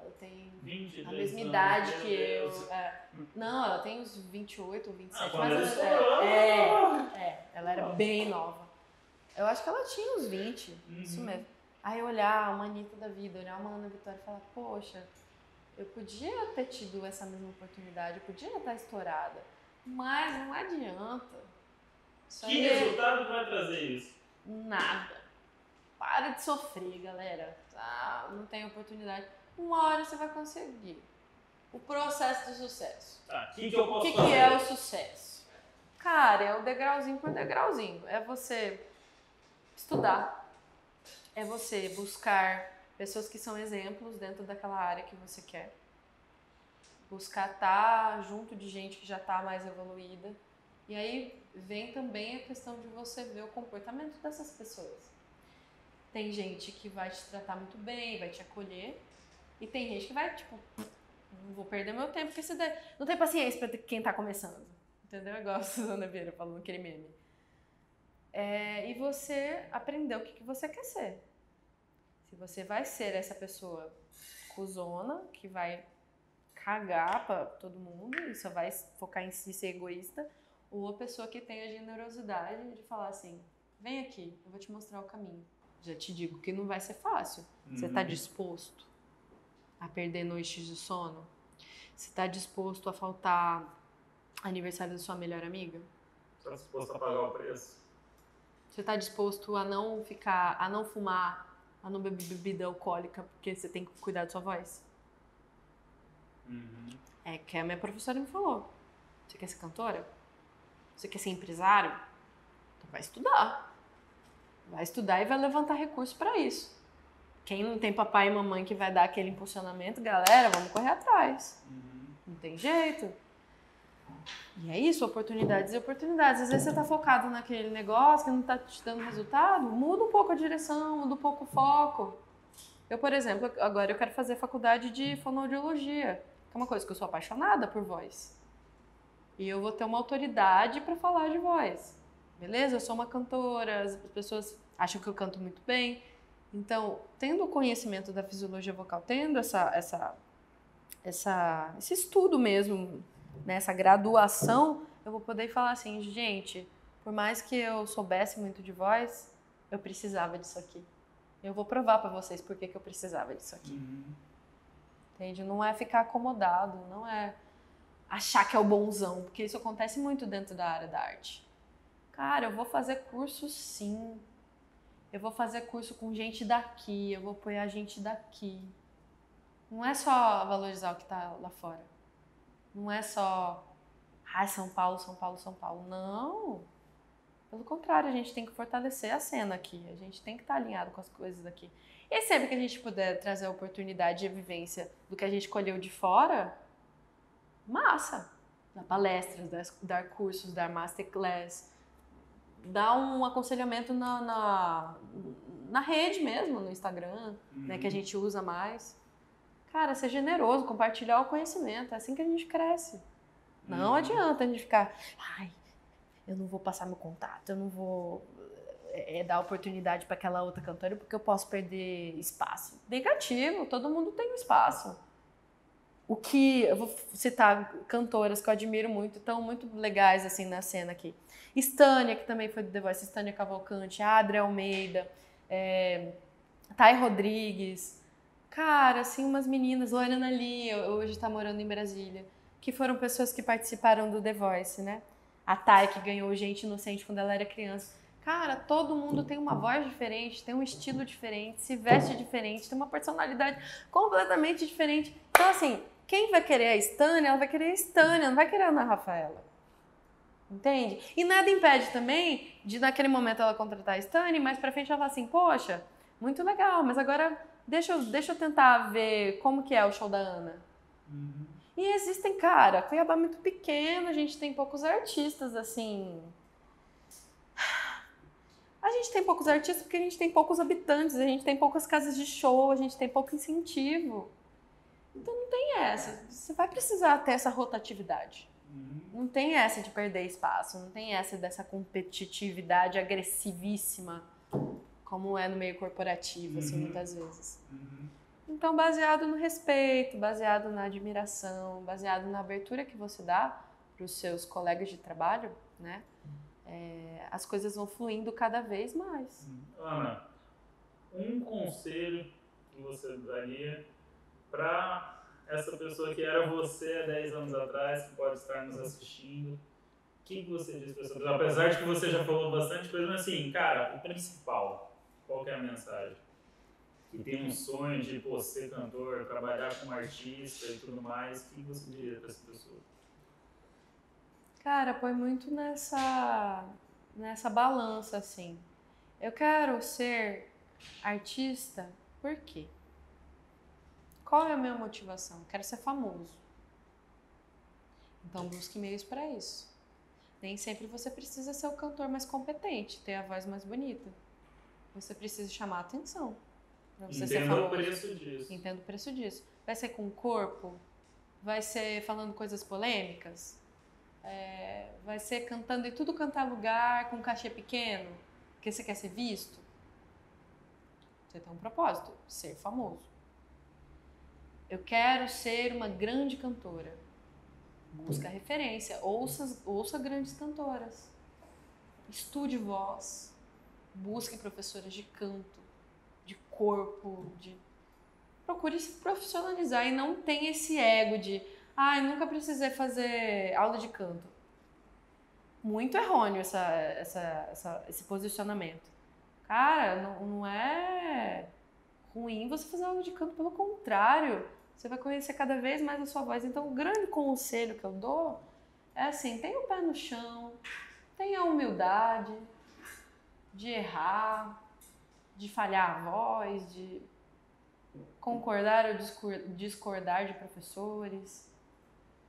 ela tem a mesma idade que eu. É. Não, ela tem uns 28 ou 27. Ah, mas ela, é, é, é, ela era bem nova. Eu acho que ela tinha uns 20, uhum. isso mesmo. Aí olhar uma Anitta da vida, olhar uma Ana Vitória e falar, poxa, eu podia ter tido essa mesma oportunidade, eu podia estar estourada, mas não adianta. Isso que resultado vai trazer isso? Nada. Para de sofrer, galera. Tá? Não tem oportunidade uma hora você vai conseguir. O processo do sucesso. Tá, o que, que eu posso O que, que é o sucesso? Cara, é o degrauzinho por degrauzinho. É você estudar. É você buscar pessoas que são exemplos dentro daquela área que você quer. Buscar estar junto de gente que já está mais evoluída. E aí vem também a questão de você ver o comportamento dessas pessoas. Tem gente que vai te tratar muito bem, vai te acolher, e tem gente que vai, tipo, não vou perder meu tempo, porque você não tem paciência para quem tá começando. Entendeu? Eu gosto da Suzana Vieira falando aquele meme. É, e você aprendeu o que, que você quer ser. Se você vai ser essa pessoa cuzona, que vai cagar pra todo mundo e só vai focar em si ser egoísta, ou a pessoa que tem a generosidade de falar assim: vem aqui, eu vou te mostrar o caminho. Já te digo que não vai ser fácil. Você está uhum. disposto? a perder noites de sono? Você está disposto a faltar aniversário da sua melhor amiga? Está disposto a pagar o preço? Você está disposto a não ficar, a não fumar, a não beber bebida alcoólica porque você tem que cuidar da sua voz? Uhum. É que a minha professora me falou. Você quer ser cantora? Você quer ser empresário? Então vai estudar. Vai estudar e vai levantar recursos para isso. Quem não tem papai e mamãe que vai dar aquele impulsionamento, galera, vamos correr atrás. Uhum. Não tem jeito. E é isso, oportunidades e oportunidades. Às vezes você está focado naquele negócio que não está te dando resultado, muda um pouco a direção, muda um pouco o foco. Eu, por exemplo, agora eu quero fazer faculdade de fonoaudiologia, que é uma coisa que eu sou apaixonada por voz. E eu vou ter uma autoridade para falar de voz. Beleza? Eu sou uma cantora, as pessoas acham que eu canto muito bem. Então, tendo o conhecimento da fisiologia vocal, tendo essa, essa, essa, esse estudo mesmo, né, essa graduação, eu vou poder falar assim, gente, por mais que eu soubesse muito de voz, eu precisava disso aqui. Eu vou provar para vocês por que eu precisava disso aqui. Uhum. Entende? Não é ficar acomodado, não é achar que é o bonzão, porque isso acontece muito dentro da área da arte. Cara, eu vou fazer curso sim. Eu vou fazer curso com gente daqui, eu vou apoiar gente daqui. Não é só valorizar o que está lá fora. Não é só, ah, São Paulo, São Paulo, São Paulo. Não. Pelo contrário, a gente tem que fortalecer a cena aqui. A gente tem que estar tá alinhado com as coisas aqui. E sempre que a gente puder trazer a oportunidade de vivência do que a gente colheu de fora, massa. Dar palestras, dar, dar cursos, dar masterclass, dar um aconselhamento na, na, na rede mesmo, no Instagram, uhum. né, que a uhum. gente usa mais. Cara, ser generoso, compartilhar o conhecimento. É assim que a gente cresce. Não uhum. adianta a gente ficar, ai, eu não vou passar meu contato, eu não vou é, dar oportunidade para aquela outra cantora porque eu posso perder espaço. Negativo, todo mundo tem um espaço. O que eu vou citar cantoras que eu admiro muito, estão muito legais assim na cena aqui. Stânia, que também foi do The Voice, Stânia Cavalcante, Adria Almeida, é, Thay Rodrigues. Cara, assim, umas meninas, Lorena Lee, hoje está morando em Brasília, que foram pessoas que participaram do The Voice, né? A Thay, que ganhou Gente Inocente quando ela era criança. Cara, todo mundo tem uma voz diferente, tem um estilo diferente, se veste diferente, tem uma personalidade completamente diferente. Então, assim, quem vai querer a Stânia, ela vai querer a Stânia, não vai querer a Ana Rafaela. Entende? E nada impede também de naquele momento ela contratar a Stani, mas pra frente ela falar assim, poxa, muito legal, mas agora deixa eu, deixa eu tentar ver como que é o show da Ana. Uhum. E existem, cara, Cuiabá é muito pequeno, a gente tem poucos artistas, assim... A gente tem poucos artistas porque a gente tem poucos habitantes, a gente tem poucas casas de show, a gente tem pouco incentivo. Então não tem essa. Você vai precisar ter essa rotatividade. Uhum. Não tem essa de perder espaço, não tem essa dessa competitividade agressivíssima, como é no meio corporativo, assim, uhum. muitas vezes. Uhum. Então, baseado no respeito, baseado na admiração, baseado na abertura que você dá para os seus colegas de trabalho, né? É, as coisas vão fluindo cada vez mais. Ana, um conselho que você daria para essa pessoa que era você há 10 anos atrás, que pode estar nos assistindo, o que, que você diz para essa pessoa? Apesar de que você já falou bastante coisa, mas assim, cara, o principal, qual é a mensagem? Que tem um sonho de pô, ser cantor, trabalhar como artista e tudo mais, o que você diria para essa pessoa? Cara, põe muito nessa, nessa balança, assim. Eu quero ser artista, por quê? Qual é a minha motivação? Quero ser famoso. Então busque meios para isso. Nem sempre você precisa ser o cantor mais competente, ter a voz mais bonita. Você precisa chamar a atenção. Famoso. o preço disso. Entendo o preço disso. Vai ser com o corpo? Vai ser falando coisas polêmicas? É, vai ser cantando e tudo cantar lugar com cachê pequeno? Porque você quer ser visto? Você tem um propósito, ser famoso. Eu quero ser uma grande cantora. Busca referência, ouça, ouça grandes cantoras. Estude voz. Busque professoras de canto, de corpo, de procure se profissionalizar e não tenha esse ego de, ai, ah, nunca precisei fazer aula de canto. Muito errôneo essa, essa, essa, esse posicionamento. Cara, não, não é ruim você fazer aula de canto, pelo contrário você vai conhecer cada vez mais a sua voz. Então, o grande conselho que eu dou é assim: tenha o pé no chão, tenha humildade de errar, de falhar a voz, de concordar ou discordar de professores.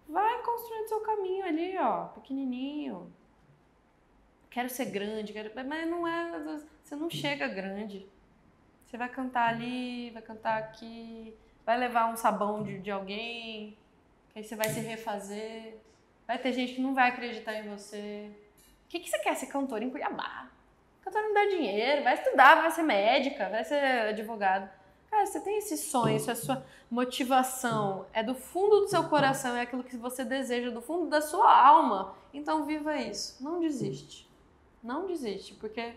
Vai construindo seu caminho ali, ó, pequenininho. Quero ser grande, quero... mas não é. Você não chega grande. Você vai cantar ali, vai cantar aqui, vai levar um sabão de, de alguém, que aí você vai se refazer. Vai ter gente que não vai acreditar em você. O que, que você quer ser cantor em Cuiabá? Não dá dinheiro, vai estudar, vai ser médica, vai ser advogado. Cara, você tem esse sonho, é a sua motivação, é do fundo do seu coração, é aquilo que você deseja, do fundo da sua alma. Então viva isso. Não desiste. Não desiste, porque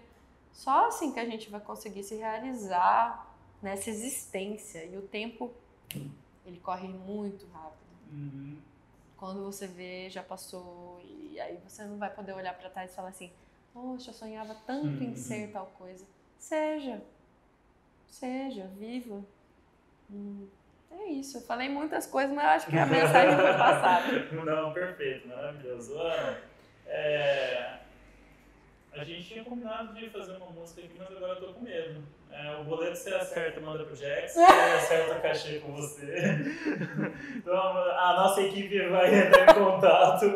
só assim que a gente vai conseguir se realizar nessa existência. E o tempo, ele corre muito rápido. Uhum. Quando você vê, já passou, e aí você não vai poder olhar para trás e falar assim: Poxa, eu sonhava tanto uhum. em ser tal coisa. Seja. Seja, viva. Hum. É isso, eu falei muitas coisas, mas eu acho que a mensagem foi passada. Não, perfeito, maravilhoso. Ana, é, a gente tinha combinado de fazer uma música aqui, mas agora eu tô com medo. É, o boleto você acerta, manda pro Jax, eu acerto a cachê com você. Então a nossa equipe vai entrar em contato.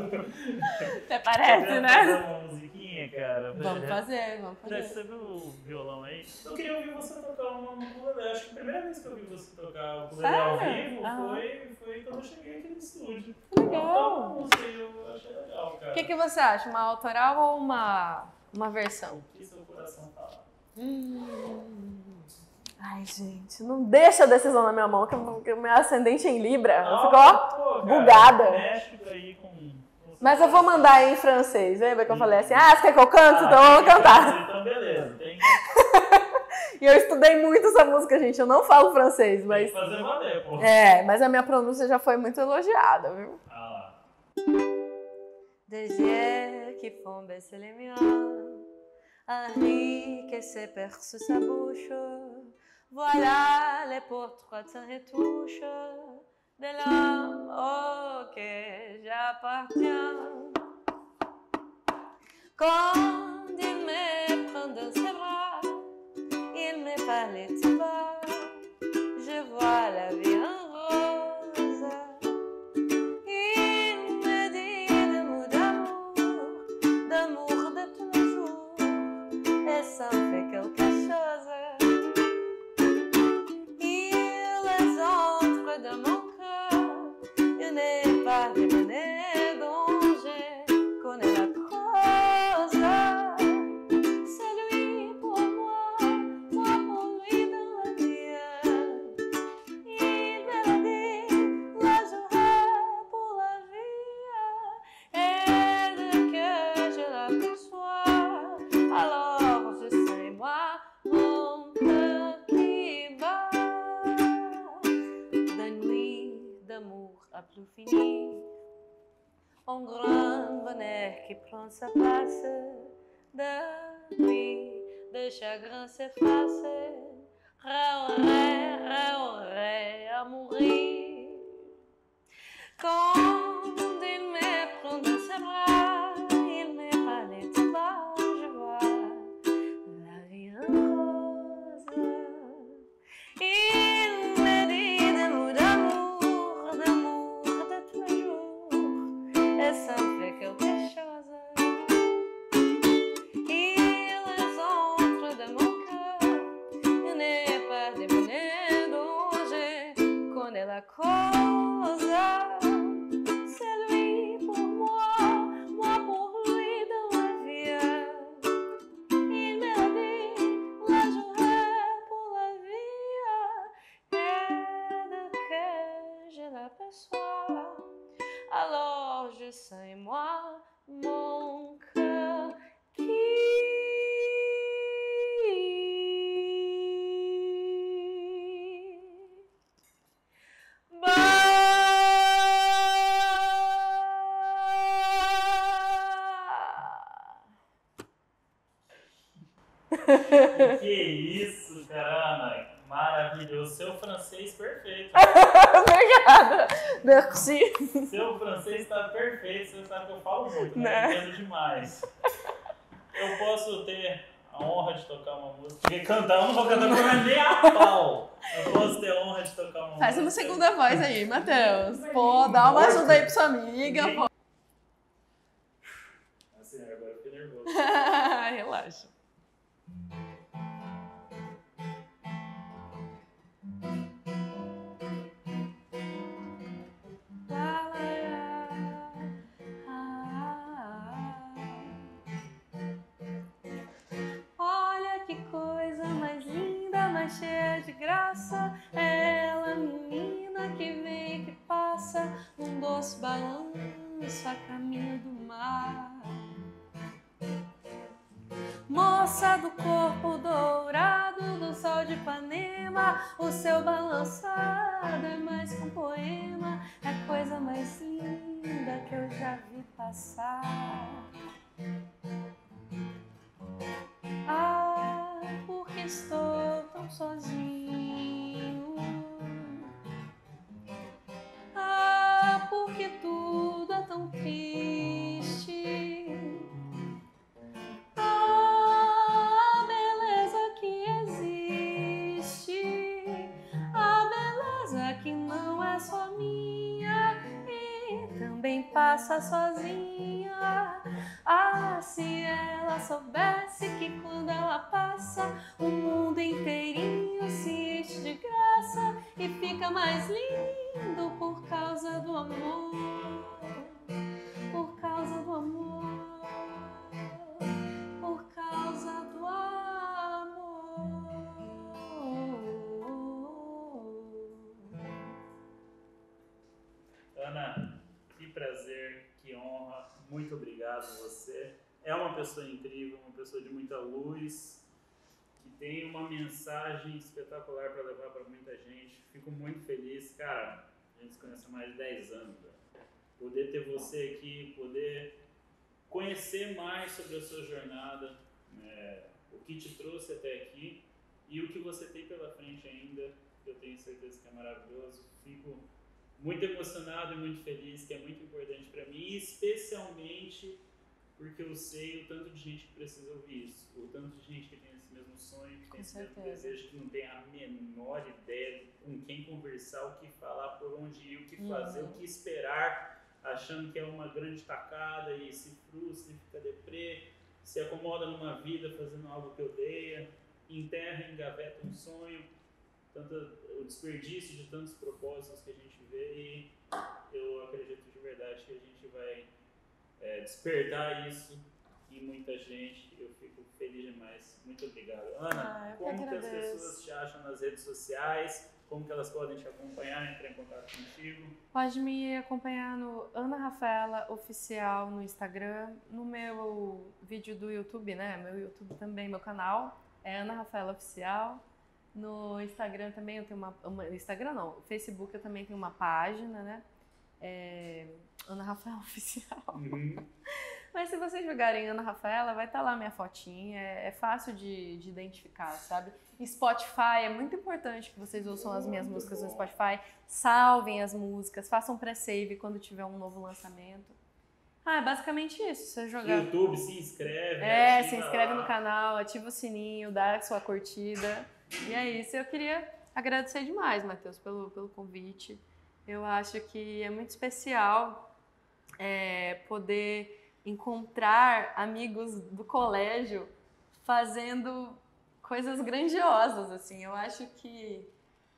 Até parece, né? Cara. Vamos fazer, vamos fazer. Já você viu o violão aí? Eu queria ouvir você tocar uma ukulele. Acho que a primeira vez que eu vi você tocar o ukulele ao vivo ah. foi, foi quando eu cheguei aqui no estúdio. Legal. Eu achei legal, cara. O que, que você acha? Uma autoral ou uma, uma versão? O que seu coração fala? Hum. Ai, gente, não deixa a decisão na minha mão, que o meu ascendente é em Libra. Não, ficou pô, bugada. com... Mas eu vou mandar em francês. Lembra que eu falei assim: ah, você quer que eu canto? Ah, então eu vou cantar. Então, beleza. Tem e eu estudei muito essa música, gente. Eu não falo francês, mas. Tem que fazer valer, pô. É, mas a minha pronúncia já foi muito elogiada, viu? Ah lá. Des yeux qui font baisser les miens. un riz qui s'éperce sa bouche. Voilà les portraits et touches de l'homme auquel j'appartiens. Quand il me prend dans ses bras, il me parle tout bas, je vois la vie plus finir. Un grand bonheur qui prend sa place de nuit, de chagrin s'efface, rêverait, rêverait à mourir. Quand Alors je sens moi está perfeito. Você sabe que eu falo muito, né? Né? Eu demais. Eu posso ter a honra de tocar uma música. Porque cantar eu não vou cantar é nem a pau. Eu posso ter a honra de tocar uma Faz uma segunda voz aí, Matheus. Pô, dá uma ajuda aí pra sua amiga. Pô. Assim, agora eu fiquei nervoso. Relaxa. Graça. Ela, menina que vem que passa num doce balanço a caminho do mar. Moça do corpo dourado do sol de Ipanema, o seu balançado é mais que um poema, é a coisa mais linda que eu já vi passar. Ah, porque estou sozinho. Ah, porque tudo é tão triste. Também passa sozinha. Ah, se ela soubesse que quando ela passa, o mundo inteirinho se enche de graça e fica mais lindo por causa do amor. Por causa do amor Muito obrigado a você. É uma pessoa incrível, uma pessoa de muita luz, que tem uma mensagem espetacular para levar para muita gente. Fico muito feliz, cara. A gente se conhece há mais de 10 anos. velho. Poder ter você aqui, poder conhecer mais sobre a sua jornada, né, o que te trouxe até aqui e o que você tem pela frente ainda, eu tenho certeza que é maravilhoso. Fico muito emocionado e muito feliz, que é muito importante para mim, especialmente porque eu sei o tanto de gente que precisa ouvir isso, o tanto de gente que tem esse mesmo sonho, que tem Com esse mesmo certeza. desejo, que não tem a menor ideia de com quem conversar, o que falar, por onde ir, o que fazer, Uhum. o que esperar, achando que é uma grande tacada e se frustra e fica deprê, se acomoda numa vida fazendo algo que odeia, enterra, engaveta um sonho, tanto o desperdício de tantos propósitos que a gente vê e eu acredito de verdade que a gente vai é, despertar isso em muita gente. Eu fico feliz demais. Muito obrigado. Ana, Ah, como que as pessoas te acham nas redes sociais? Como que elas podem te acompanhar, entrar em contato contigo? Pode me acompanhar no Ana Rafaela Oficial no Instagram, no meu vídeo do YouTube, né? Meu YouTube também, meu canal é Ana Rafaela Oficial. No Instagram também eu tenho uma, uma- Instagram não, Facebook eu também tenho uma página, né? É, Ana Rafaela Oficial. Mas se vocês jogarem Ana Rafaela, vai estar lá minha fotinha. É, é fácil de, de identificar, sabe? Spotify, é muito importante que vocês ouçam as minhas músicas no Spotify. Salvem as músicas, façam pré-save quando tiver um novo lançamento. Ah, é basicamente isso. Você jogar. YouTube, se inscreve. É, se inscreve lá. no canal, ativa o sininho, dá a sua curtida. E é isso. Eu queria agradecer demais, Matheus, pelo, pelo convite. Eu acho que é muito especial é, poder encontrar amigos do colégio fazendo coisas grandiosas, assim. Eu acho que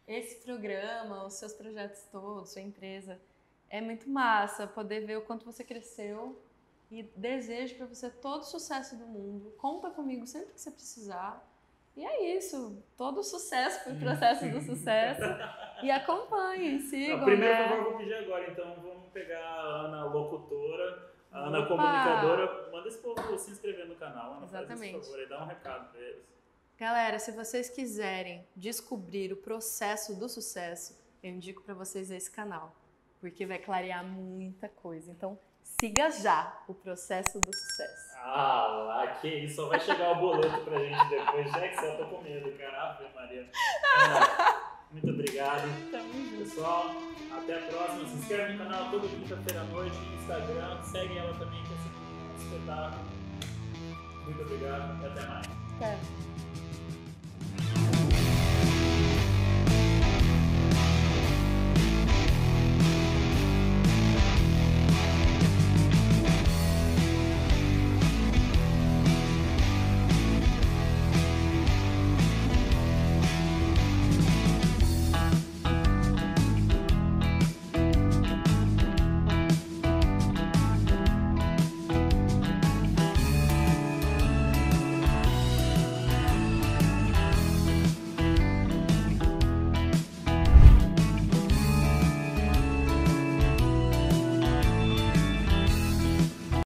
esse programa, os seus projetos todos, sua empresa, é muito massa poder ver o quanto você cresceu e desejo para você todo o sucesso do mundo. Conta comigo sempre que você precisar. E é isso. Todo o sucesso o processo do sucesso. E acompanhem, sigam. Não, primeiro, né? favor, vou pedir agora, então vamos pegar a Ana locutora, a Ana Opa! comunicadora. Manda esse povo se inscrever no canal, Ana. Faz Exatamente. esse favor aí, dá um recado pra eles. Galera, se vocês quiserem descobrir o processo do sucesso, eu indico para vocês esse canal, porque vai clarear muita coisa. Então, siga já o processo do sucesso. Ah, lá, que isso, só vai chegar o boleto pra gente depois. Já que você eu tô com medo, cara. Ave Maria. Ana, muito obrigado. Tamo junto. Pessoal, até a próxima. Se inscreve no canal toda quinta-feira à noite no Instagram. Segue ela também, que é esse espetáculo. Muito obrigado e até mais. Até.